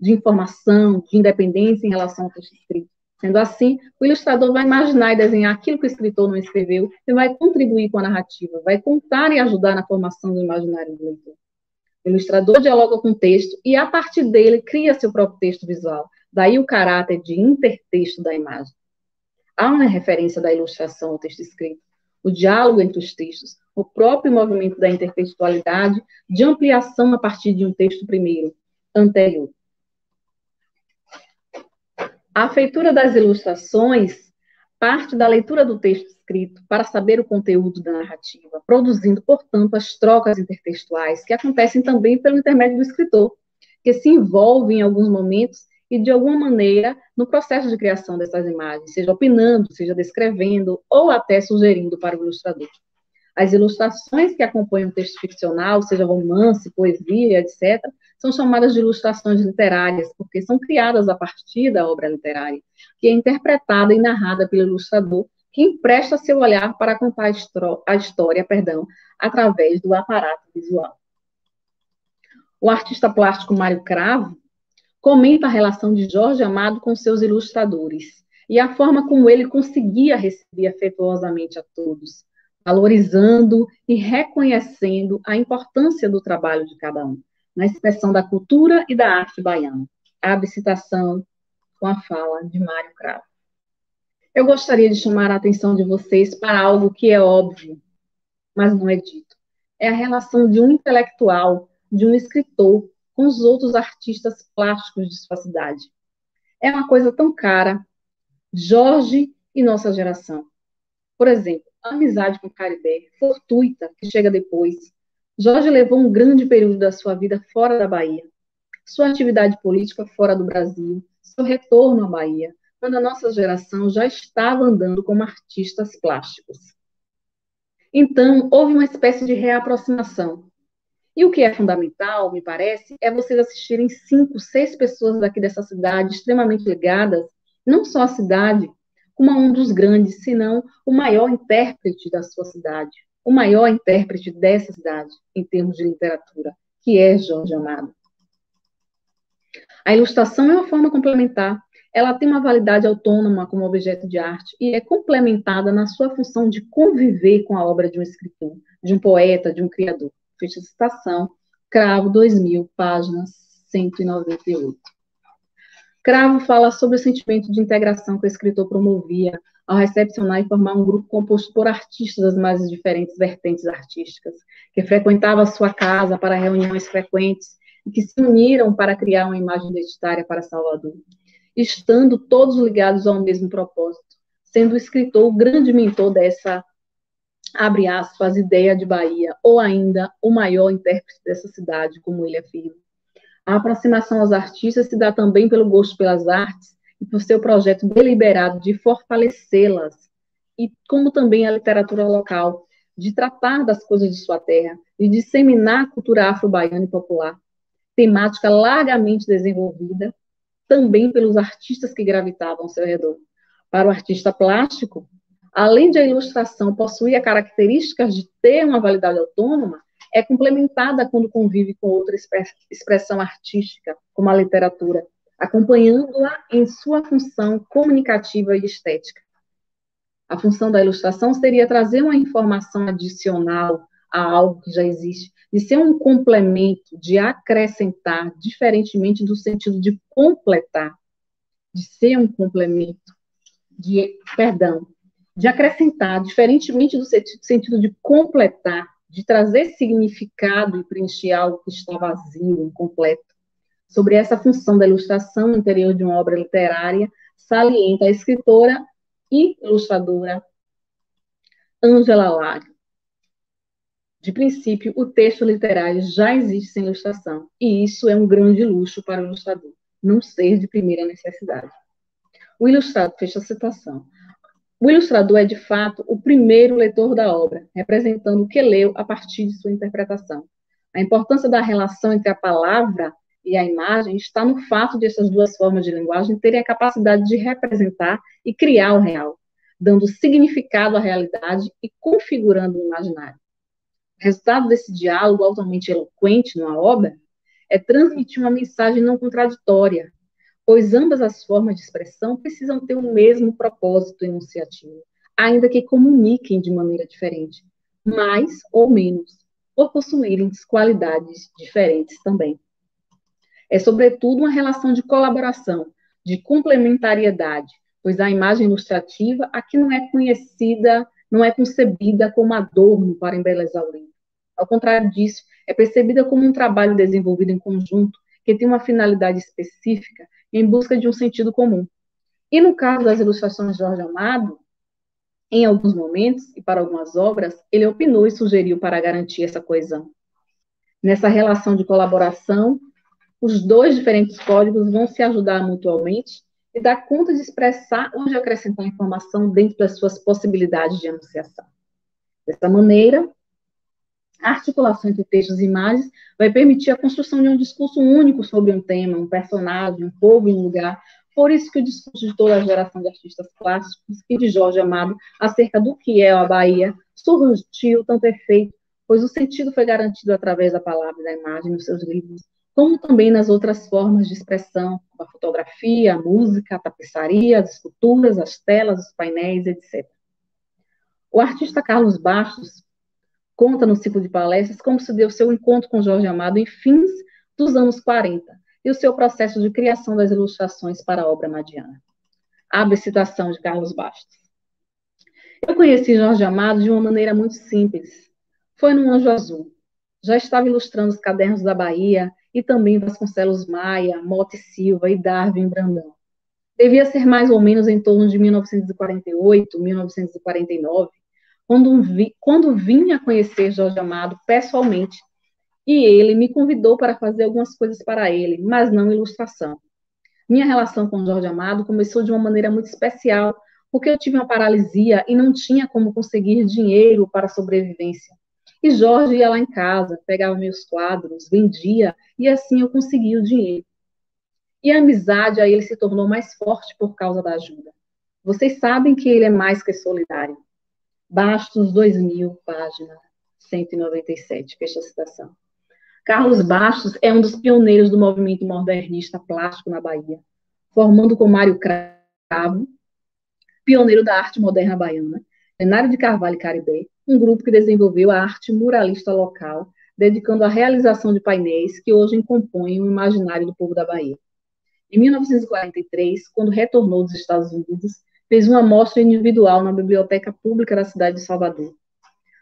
[SPEAKER 2] de informação, de independência em relação ao texto escrito. Sendo assim, o ilustrador vai imaginar e desenhar aquilo que o escritor não escreveu e vai contribuir com a narrativa, vai contar e ajudar na formação do imaginário do leitor. O ilustrador dialoga com o texto e, a partir dele, cria seu próprio texto visual. Daí o caráter de intertexto da imagem. Há uma referência da ilustração ao texto escrito, o diálogo entre os textos, o próprio movimento da intertextualidade, de ampliação a partir de um texto primeiro, anterior. A feitura das ilustrações parte da leitura do texto escrito para saber o conteúdo da narrativa, produzindo, portanto, as trocas intertextuais que acontecem também pelo intermédio do escritor, que se envolve em alguns momentos e, de alguma maneira, no processo de criação dessas imagens, seja opinando, seja descrevendo ou até sugerindo para o ilustrador. As ilustrações que acompanham o texto ficcional, seja romance, poesia, etc., são chamadas de ilustrações literárias, porque são criadas a partir da obra literária, que é interpretada e narrada pelo ilustrador, que empresta seu olhar para contar a história, perdão, através do aparato visual. O artista plástico Mário Cravo comenta a relação de Jorge Amado com seus ilustradores e a forma como ele conseguia receber afetuosamente a todos, valorizando e reconhecendo a importância do trabalho de cada um, na expressão da cultura e da arte baiana. Abre citação com a fala de Mário Cravo. Eu gostaria de chamar a atenção de vocês para algo que é óbvio, mas não é dito. É a relação de um intelectual, de um escritor, com os outros artistas plásticos de sua cidade. É uma coisa tão cara. Jorge e nossa geração. Por exemplo, a amizade com Caribé, fortuita, que chega depois. Jorge levou um grande período da sua vida fora da Bahia. Sua atividade política fora do Brasil, seu retorno à Bahia, quando a nossa geração já estava andando como artistas plásticos. Então, houve uma espécie de reaproximação, e o que é fundamental, me parece, é vocês assistirem cinco, seis pessoas daqui dessa cidade, extremamente ligadas, não só à cidade, como a um dos grandes, senão o maior intérprete da sua cidade, o maior intérprete dessa cidade, em termos de literatura, que é Jorge Amado. A ilustração é uma forma complementar. Ela tem uma validade autônoma como objeto de arte e é complementada na sua função de conviver com a obra de um escritor, de um poeta, de um criador fecha citação, Cravo 2000, página 198. Cravo fala sobre o sentimento de integração que o escritor promovia ao recepcionar e formar um grupo composto por artistas das mais diferentes vertentes artísticas, que frequentavam a sua casa para reuniões frequentes e que se uniram para criar uma imagem identitária para Salvador, estando todos ligados ao mesmo propósito, sendo o escritor o grande mentor dessa, abre aspas, ideia de Bahia, ou ainda o maior intérprete dessa cidade, como ele afirma. A aproximação aos artistas se dá também pelo gosto pelas artes e por seu projeto deliberado de fortalecê-las, e como também a literatura local, de tratar das coisas de sua terra, de disseminar a cultura afro-baiana e popular, temática largamente desenvolvida também pelos artistas que gravitavam ao seu redor. Para o artista plástico, além de a ilustração possuir características de ter uma validade autônoma, é complementada quando convive com outra expressão artística, como a literatura, acompanhando-a em sua função comunicativa e estética. A função da ilustração seria trazer uma informação adicional a algo que já existe, de ser um complemento, de acrescentar, diferentemente do sentido de completar, de ser um complemento, de, perdão, de acrescentar, diferentemente do sentido de completar, de trazer significado e preencher algo que está vazio, incompleto. Sobre essa função da ilustração no interior de uma obra literária, salienta a escritora e ilustradora Angela Lago. De princípio, o texto literário já existe sem ilustração, e isso é um grande luxo para o ilustrador, não ser de primeira necessidade. O ilustrado, fecha a citação. O ilustrador é, de fato, o primeiro leitor da obra, representando o que leu a partir de sua interpretação. A importância da relação entre a palavra e a imagem está no fato de essas duas formas de linguagem terem a capacidade de representar e criar o real, dando significado à realidade e configurando o imaginário. O resultado desse diálogo altamente eloquente numa obra é transmitir uma mensagem não contraditória, pois ambas as formas de expressão precisam ter o mesmo propósito enunciativo, ainda que comuniquem de maneira diferente, mais ou menos, por possuírem qualidades diferentes também. É, sobretudo, uma relação de colaboração, de complementariedade, pois a imagem ilustrativa aqui não é conhecida, não é concebida como adorno para embelezar o livro. Ao contrário disso, é percebida como um trabalho desenvolvido em conjunto que tem uma finalidade específica em busca de um sentido comum. E no caso das ilustrações de Jorge Amado, em alguns momentos e para algumas obras, ele opinou e sugeriu para garantir essa coesão. Nessa relação de colaboração, os dois diferentes códigos vão se ajudar mutuamente e dar conta de expressar ou de acrescentar informação dentro das suas possibilidades de enunciação. Dessa maneira, a articulação entre textos e imagens vai permitir a construção de um discurso único sobre um tema, um personagem, um povo e um lugar. Por isso que o discurso de toda a geração de artistas clássicos e de Jorge Amado acerca do que é a Bahia surgiu tão perfeito, pois o sentido foi garantido através da palavra e da imagem nos seus livros, como também nas outras formas de expressão, como a fotografia, a música, a tapeçaria, as esculturas, as telas, os painéis, etc. O artista Carlos Bastos conta no ciclo de palestras como se deu seu encontro com Jorge Amado em fins dos anos 40 e o seu processo de criação das ilustrações para a obra madiana. Abre citação de Carlos Bastos. Eu conheci Jorge Amado de uma maneira muito simples. Foi no Anjo Azul. Já estava ilustrando os cadernos da Bahia e também Vasconcelos Maia, Mote Silva e Darwin Brandão. Devia ser mais ou menos em torno de 1948, 1949, quando, vi, quando vim a conhecer Jorge Amado pessoalmente, e ele me convidou para fazer algumas coisas para ele, mas não ilustração. Minha relação com Jorge Amado começou de uma maneira muito especial, porque eu tive uma paralisia e não tinha como conseguir dinheiro para sobrevivência. E Jorge ia lá em casa, pegava meus quadros, vendia, e assim eu conseguia o dinheiro. E a amizade a ele se tornou mais forte por causa da ajuda. Vocês sabem que ele é mais que solidário. Bastos 2000, página 197, fecha a citação. Carlos Bastos é um dos pioneiros do movimento modernista plástico na Bahia, formando com Mário Cravo, pioneiro da arte moderna baiana, Lenário de Carvalho e Caribé, um grupo que desenvolveu a arte muralista local, dedicando à realização de painéis que hoje compõem o imaginário do povo da Bahia. Em 1943, quando retornou dos Estados Unidos, fez uma mostra individual na Biblioteca Pública da cidade de Salvador.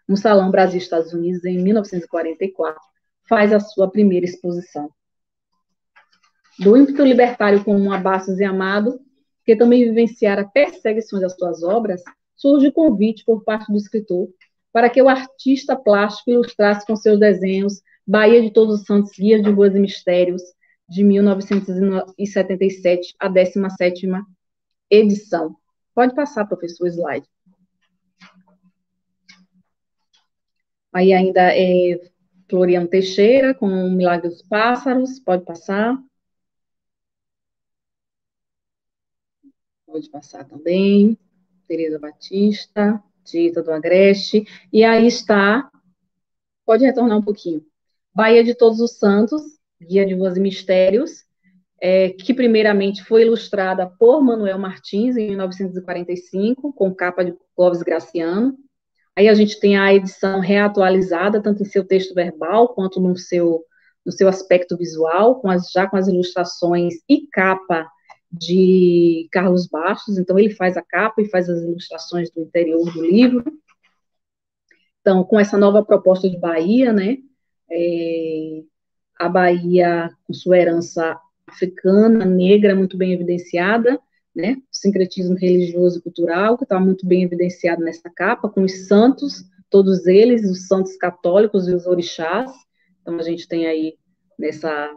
[SPEAKER 2] No Salão Brasil-Estados Unidos, em 1944, faz a sua primeira exposição. Do ímpeto libertário com um Abastos e Amado, que também vivenciara perseguições às suas obras, surge o convite por parte do escritor para que o artista plástico ilustrasse com seus desenhos Bahia de Todos os Santos, Guia de Ruas e Mistérios, de 1977, a 17ª edição. Pode passar, professor, slide. Aí ainda é Floriano Teixeira, com o Milagre dos Pássaros, pode passar. Pode passar também. Tereza Batista, Dita do Agreste. E aí está, pode retornar um pouquinho. Bahia de Todos os Santos, Guia de Voos e Mistérios, é, que primeiramente foi ilustrada por Manuel Martins em 1945, com capa de Clóvis Graciano. Aí a gente tem a edição reatualizada, tanto em seu texto verbal quanto no seu, no seu aspecto visual, com as, já com as ilustrações e capa de Carlos Bastos. Então, ele faz a capa e faz as ilustrações do interior do livro. Então, com essa nova proposta de Bahia, né, é, a Bahia, com sua herança africana, negra, muito bem evidenciada, né? O sincretismo religioso e cultural, que está muito bem evidenciado nessa capa, com os santos, todos eles, os santos católicos e os orixás. Então, a gente tem aí nessa.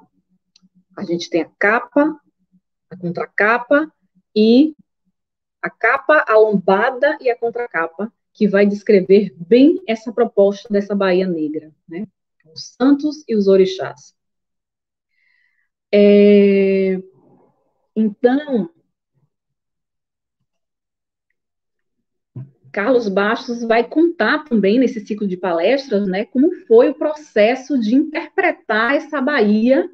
[SPEAKER 2] A gente tem a capa, a contracapa e a capa, a lombada e a contracapa, que vai descrever bem essa proposta dessa Bahia Negra, né? Os santos e os orixás. É, então, Carlos Bastos vai contar também nesse ciclo de palestras, né, como foi o processo de interpretar essa Bahia,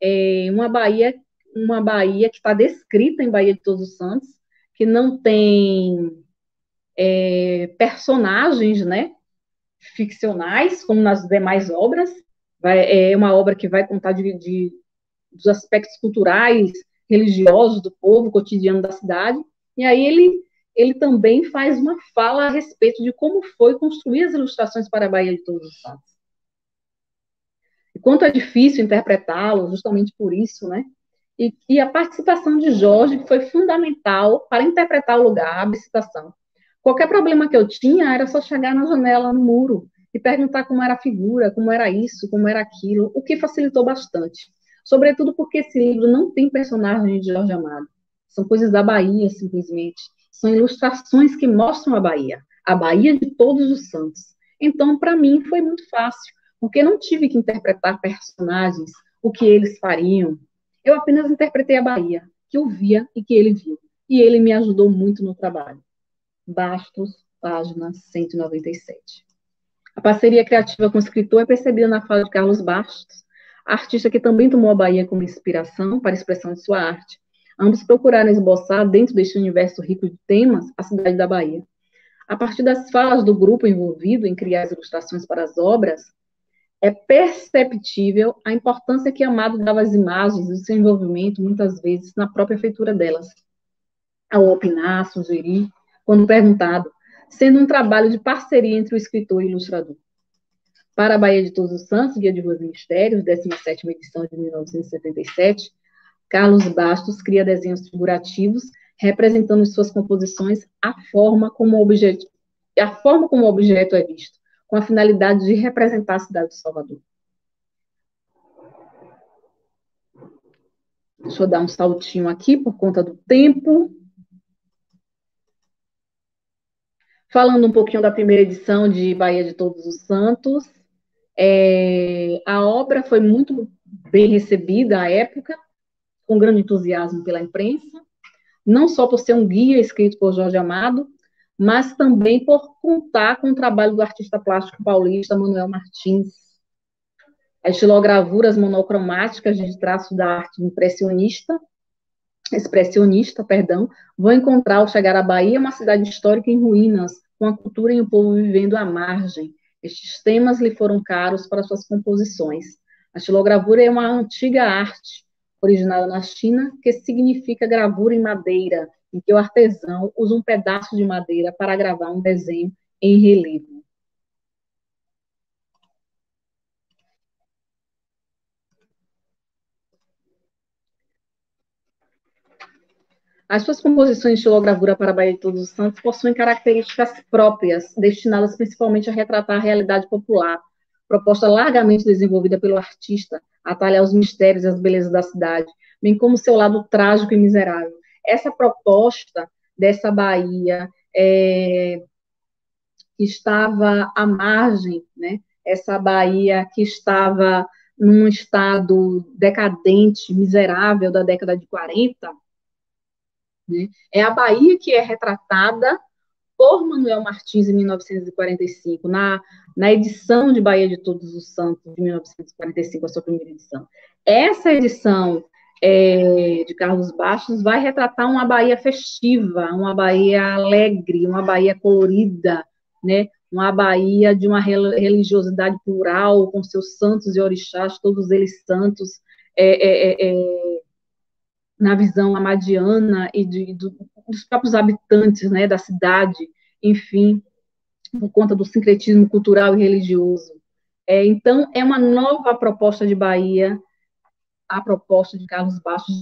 [SPEAKER 2] é, uma Bahia, uma Bahia que está descrita em Bahia de Todos os Santos, que não tem é, personagens, né, ficcionais como nas demais obras. Vai, é uma obra que vai contar de, de dos aspectos culturais, religiosos do povo, cotidiano da cidade. E aí ele, ele também faz uma fala a respeito de como foi construir as ilustrações para a Bahia de Todos os Santos. E quanto é difícil interpretá-lo, justamente por isso, né? E, e, a participação de Jorge foi fundamental para interpretar o lugar, a abstração. Qualquer problema que eu tinha era só chegar na janela, no muro, e perguntar como era a figura, como era isso, como era aquilo, o que facilitou bastante sobretudo porque esse livro não tem personagem de Jorge Amado. São coisas da Bahia, simplesmente. São ilustrações que mostram a Bahia, a Bahia de todos os santos. Então, para mim, foi muito fácil, porque não tive que interpretar personagens, o que eles fariam. Eu apenas interpretei a Bahia, que eu via e que ele viu. E ele me ajudou muito no trabalho. Bastos, página 197. A parceria criativa com o escritor é percebida na fala de Carlos Bastos, artista que também tomou a Bahia como inspiração para a expressão de sua arte. Ambos procuraram esboçar, dentro deste universo rico de temas, a cidade da Bahia. A partir das falas do grupo envolvido em criar as ilustrações para as obras, é perceptível a importância que Amado dava às imagens e o seu envolvimento, muitas vezes, na própria feitura delas. Ao opinar, sugerir, quando perguntado, sendo um trabalho de parceria entre o escritor e o ilustrador. Para a Bahia de Todos os Santos, Guia de Ruas e Mistérios, 17ª edição de 1977, Carlos Bastos cria desenhos figurativos representando em suas composições a forma como o objeto, a forma como o objeto é visto, com a finalidade de representar a cidade de Salvador. Deixa eu dar um saltinho aqui por conta do tempo. Falando um pouquinho da primeira edição de Bahia de Todos os Santos, é, a obra foi muito bem recebida à época, com grande entusiasmo pela imprensa, não só por ser um guia escrito por Jorge Amado, mas também por contar com o trabalho do artista plástico paulista Manuel Martins. As estilogravuras monocromáticas de traço da arte impressionista, expressionista, perdão, vão encontrar ao chegar à Bahia uma cidade histórica em ruínas, com a cultura e o povo vivendo à margem, estes temas lhe foram caros para suas composições. A estilogravura é uma antiga arte, originada na China, que significa gravura em madeira, em que o artesão usa um pedaço de madeira para gravar um desenho em relevo. As suas composições de estilogravura para a Bahia de Todos os Santos possuem características próprias, destinadas principalmente a retratar a realidade popular, proposta largamente desenvolvida pelo artista, a talhar os mistérios e as belezas da cidade, bem como seu lado trágico e miserável. Essa proposta dessa Bahia é, que estava à margem, né? essa Bahia que estava num estado decadente, miserável da década de 40, né? É a Bahia que é retratada por Manuel Martins em 1945, na, na edição de Bahia de Todos os Santos, de 1945, a sua primeira edição. Essa edição é, de Carlos Bastos vai retratar uma Bahia festiva, uma Bahia alegre, uma Bahia colorida, né? uma Bahia de uma religiosidade plural, com seus santos e orixás, todos eles santos, é, é, é, na visão amadiana e de, do, dos próprios habitantes né, da cidade, enfim, por conta do sincretismo cultural e religioso. É, então, é uma nova proposta de Bahia, a proposta de Carlos Bastos,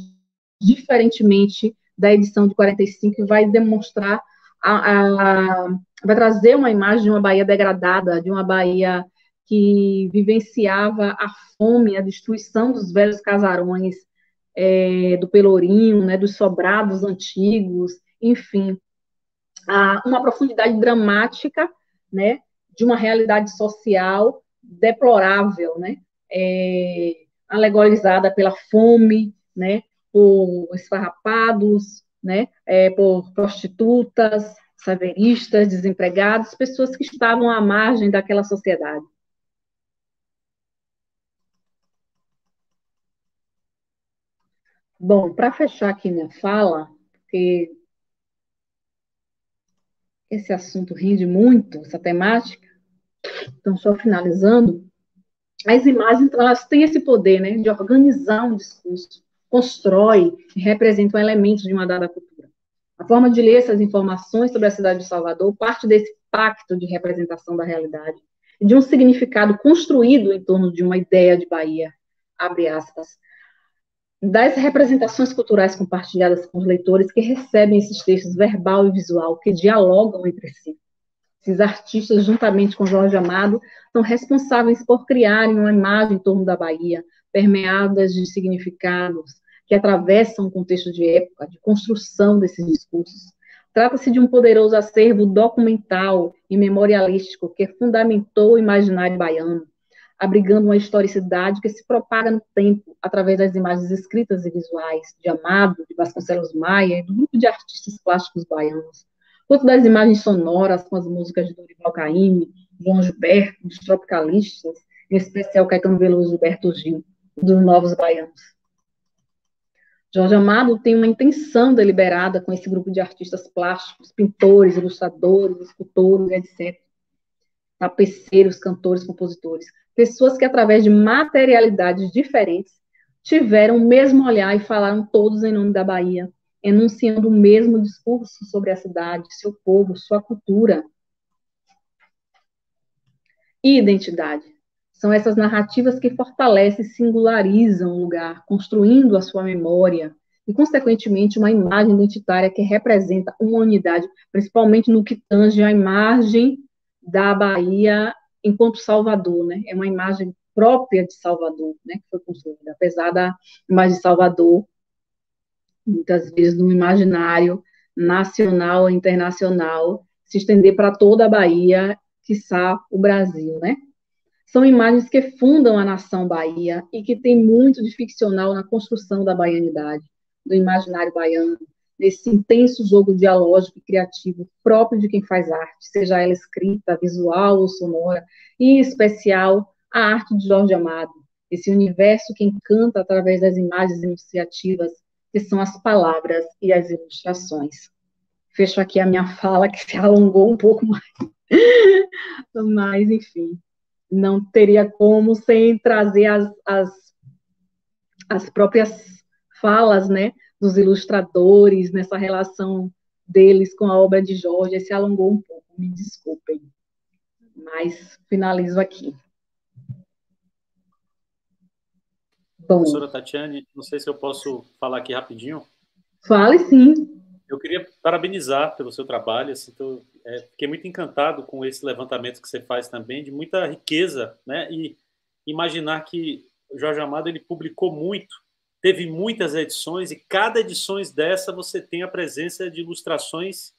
[SPEAKER 2] diferentemente da edição de 45, que vai demonstrar, a, a, vai trazer uma imagem de uma Bahia degradada, de uma Bahia que vivenciava a fome, a destruição dos velhos casarões, é, do Pelourinho, né, dos sobrados antigos, enfim, uma profundidade dramática, né, de uma realidade social deplorável, né, é, alegorizada pela fome, né, por esfarrapados, né, é, por prostitutas, saveristas, desempregados, pessoas que estavam à margem daquela sociedade. Bom, para fechar aqui minha fala, porque esse assunto rende muito, essa temática, então só finalizando, as imagens elas têm esse poder né, de organizar um discurso, constrói e representam elementos de uma dada cultura. A forma de ler essas informações sobre a cidade de Salvador parte desse pacto de representação da realidade, de um significado construído em torno de uma ideia de Bahia, abre aspas, das representações culturais compartilhadas com os leitores que recebem esses textos verbal e visual, que dialogam entre si. Esses artistas, juntamente com Jorge Amado, são responsáveis por criarem uma imagem em torno da Bahia, permeadas de significados que atravessam o contexto de época, de construção desses discursos. Trata-se de um poderoso acervo documental e memorialístico que fundamentou o imaginário baiano, abrigando uma historicidade que se propaga no tempo através das imagens escritas e visuais de Amado, de Vasconcelos Maia e do grupo de artistas plásticos baianos, quanto das imagens sonoras com as músicas de Dorival Caymmi, João Gilberto, dos tropicalistas, em especial Caetano Veloso e Gilberto Gil, dos novos baianos. Jorge Amado tem uma intenção deliberada com esse grupo de artistas plásticos, pintores, ilustradores, escultores, etc. Tapeceiros, cantores, compositores, pessoas que, através de materialidades diferentes, tiveram o mesmo olhar e falaram todos em nome da Bahia, enunciando o mesmo discurso sobre a cidade, seu povo, sua cultura e identidade. São essas narrativas que fortalecem e singularizam o lugar, construindo a sua memória e, consequentemente, uma imagem identitária que representa uma unidade, principalmente no que tange à imagem da Bahia enquanto Salvador, né? É uma imagem própria de Salvador, né? Que foi construída, apesar da imagem de Salvador muitas vezes no imaginário nacional e internacional se estender para toda a Bahia, quiçá o Brasil, né? São imagens que fundam a nação Bahia e que tem muito de ficcional na construção da baianidade, do imaginário baiano, nesse intenso jogo dialógico e criativo próprio de quem faz arte, seja ela escrita, visual ou sonora, e em especial a arte de Jorge Amado, esse universo que encanta através das imagens enunciativas, que são as palavras e as ilustrações. Fecho aqui a minha fala, que se alongou um pouco mais. Mas, enfim, não teria como sem trazer as, as, as próprias falas, né, dos ilustradores, nessa relação deles com a obra de Jorge, se alongou um pouco, me desculpem. Mas finalizo aqui.
[SPEAKER 3] Bom, Professora Tatiane, não sei se eu posso falar aqui rapidinho.
[SPEAKER 2] Fale sim.
[SPEAKER 3] Eu queria parabenizar pelo seu trabalho. Assim, tô, é, fiquei muito encantado com esse levantamento que você faz também, de muita riqueza, né? E imaginar que o Jorge Amado ele publicou muito, teve muitas edições, e cada edição dessa você tem a presença de ilustrações.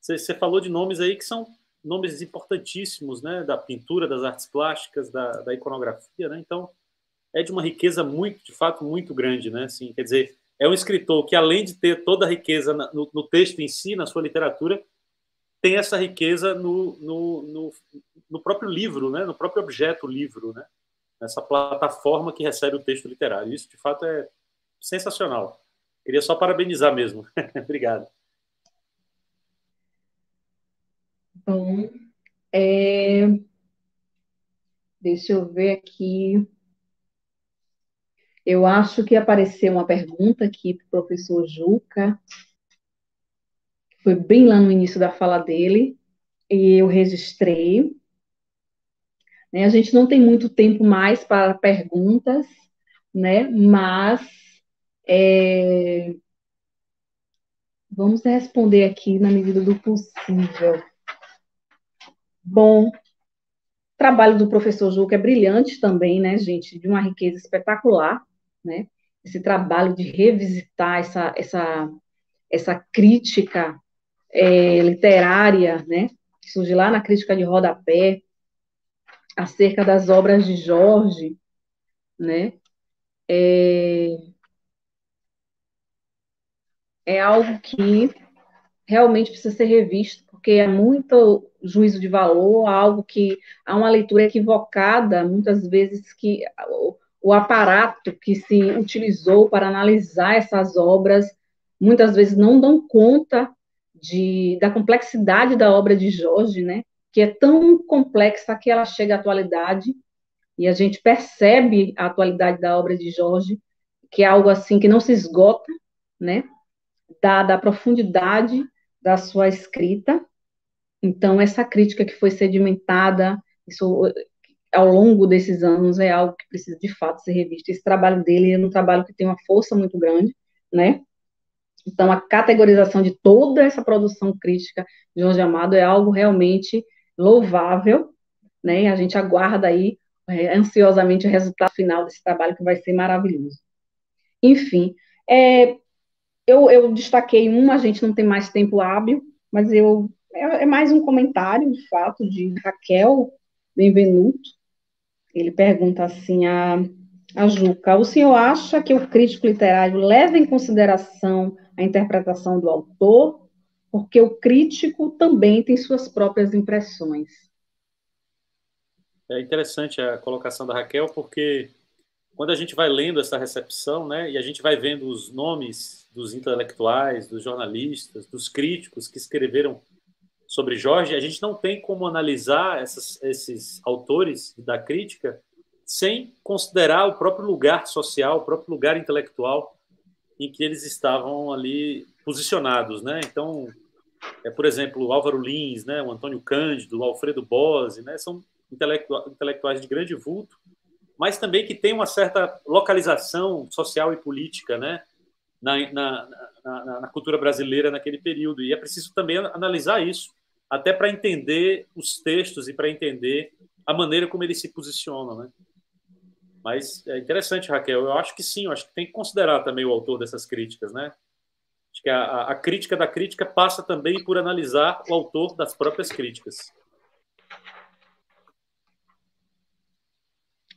[SPEAKER 3] Você, você falou de nomes aí que são nomes importantíssimos, né? Da pintura, das artes plásticas, da, da iconografia, né? Então, é de uma riqueza muito, de fato, muito grande, né? Assim, quer dizer, é um escritor que, além de ter toda a riqueza no, no texto em si, na sua literatura, tem essa riqueza no, no, no, no, próprio livro, né? no próprio objeto livro, né? Nessa plataforma que recebe o texto literário. Isso, de fato, é sensacional. Queria só parabenizar mesmo. Obrigado.
[SPEAKER 2] Bom, é... deixa eu ver aqui. Eu acho que apareceu uma pergunta aqui para o professor Juca, foi bem lá no início da fala dele, e eu registrei. Né, a gente não tem muito tempo mais para perguntas, né? Mas é, vamos responder aqui na medida do possível. Bom, trabalho do professor Juca é brilhante também, né, gente? De uma riqueza espetacular né? Esse trabalho de revisitar essa, essa, essa crítica é, literária, né? Que surge lá na crítica de rodapé, acerca das obras de Jorge, né? É, é algo que realmente precisa ser revisto, porque é muito juízo de valor, algo que há uma leitura equivocada, muitas vezes que o aparato que se utilizou para analisar essas obras muitas vezes não dão conta de, da complexidade da obra de Jorge, né? Que é tão complexa que ela chega à atualidade e a gente percebe a atualidade da obra de Jorge, que é algo assim que não se esgota, né? Dada a profundidade da sua escrita. Então, essa crítica que foi sedimentada, isso ao longo desses anos é algo que precisa de fato ser revisto. Esse trabalho dele é um trabalho que tem uma força muito grande, né? Então, a categorização de toda essa produção crítica de Jorge Amado é algo realmente louvável, né? A gente aguarda aí é, ansiosamente o resultado final desse trabalho, que vai ser maravilhoso. Enfim, é, eu, eu, destaquei uma, a gente não tem mais tempo hábil, mas eu é, é mais um comentário, de fato, de Raquel Benvenuto, ele pergunta assim a, a Juca: o senhor acha que o crítico literário leva em consideração a interpretação do autor? Porque o crítico também tem suas próprias impressões.
[SPEAKER 3] É interessante a colocação da Raquel, porque quando a gente vai lendo essa recepção, né, e a gente vai vendo os nomes dos intelectuais, dos jornalistas, dos críticos que escreveram sobre Jorge, a gente não tem como analisar essas, esses autores da crítica sem considerar o próprio lugar social, o próprio lugar intelectual em que eles estavam ali posicionados, né? Então, é, por exemplo, o Álvaro Lins, né, o Antônio Cândido, o Alfredo Bose, né, são intelectuais de grande vulto, mas também que têm uma certa localização social e política, né, na, na, na, na cultura brasileira naquele período. E é preciso também analisar isso até para entender os textos e para entender a maneira como eles se posicionam, né? Mas é interessante, Raquel. Eu acho que sim, eu acho que tem que considerar também o autor dessas críticas, né? Que a, a crítica da crítica passa também por analisar o autor das próprias críticas.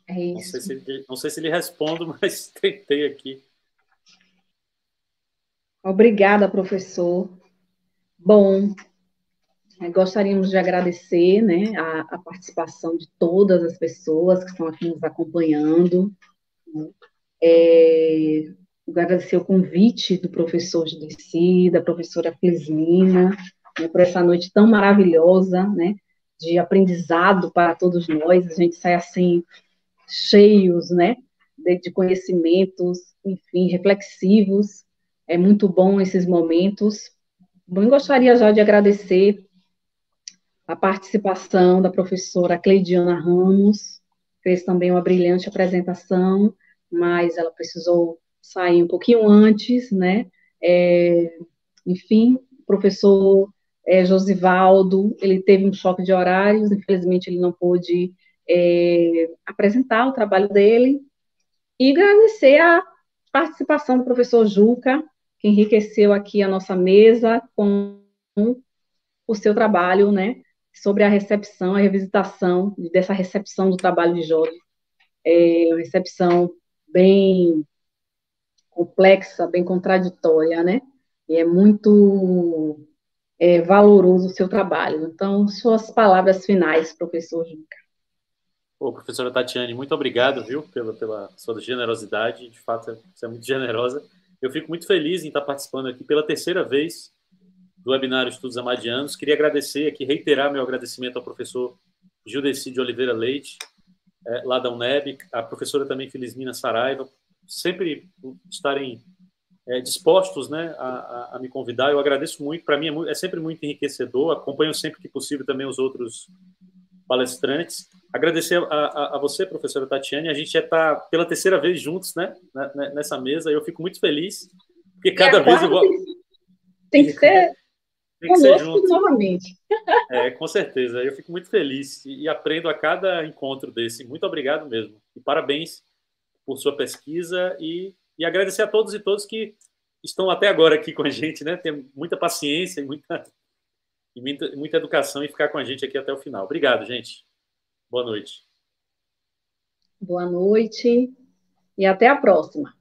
[SPEAKER 2] É isso.
[SPEAKER 3] Não sei se, não sei se lhe respondo, mas tentei aqui.
[SPEAKER 2] Obrigada, professor. Bom, é, gostaríamos de agradecer né, a, a, participação de todas as pessoas que estão aqui nos acompanhando. Né? É, agradecer o convite do professor Judeci, da professora Flismina, né, por essa noite tão maravilhosa, né, de aprendizado para todos nós. A gente sai assim, cheios, né, de, de conhecimentos, enfim, reflexivos. É muito bom esses momentos. Bom, gostaria já de agradecer a participação da professora Cleidiana Ramos, fez também uma brilhante apresentação, mas ela precisou sair um pouquinho antes, né? É, enfim, o professor é, Josivaldo, ele teve um choque de horários, infelizmente ele não pôde é, apresentar o trabalho dele, e agradecer a participação do professor Juca, que enriqueceu aqui a nossa mesa com o seu trabalho, né, sobre a recepção, a revisitação dessa recepção do trabalho de Jorge. É uma recepção bem complexa, bem contraditória, né? E é muito é, valoroso o seu trabalho. Então, suas palavras finais, professor Juca.
[SPEAKER 3] Ô, professora Tatiane, muito obrigado, viu, pela, pela sua generosidade. De fato, você é muito generosa. Eu fico muito feliz em estar participando aqui pela terceira vez do webinário Estudos Amadianos. Queria agradecer aqui, reiterar meu agradecimento ao professor Gildeci de Oliveira Leite, é, lá da UNEB, a professora também Felizmina Saraiva, sempre estarem é, dispostos né, a, a, a, me convidar. Eu agradeço muito, para mim é, muito, é, sempre muito enriquecedor, acompanho sempre que possível também os outros palestrantes. Agradecer a, a você, professora Tatiane, a gente já está pela terceira vez juntos né, nessa mesa, eu fico muito feliz, porque cada vez eu vou...
[SPEAKER 2] Tem que ser tem que ser junto. novamente.
[SPEAKER 3] É, com certeza. Eu fico muito feliz e, aprendo a cada encontro desse. Muito obrigado mesmo. E parabéns por sua pesquisa e, e agradecer a todos e todas que estão até agora aqui com a gente, né? Ter muita paciência e muita, e muita, muita educação e ficar com a gente aqui até o final. Obrigado, gente. Boa noite.
[SPEAKER 2] Boa noite e até a próxima.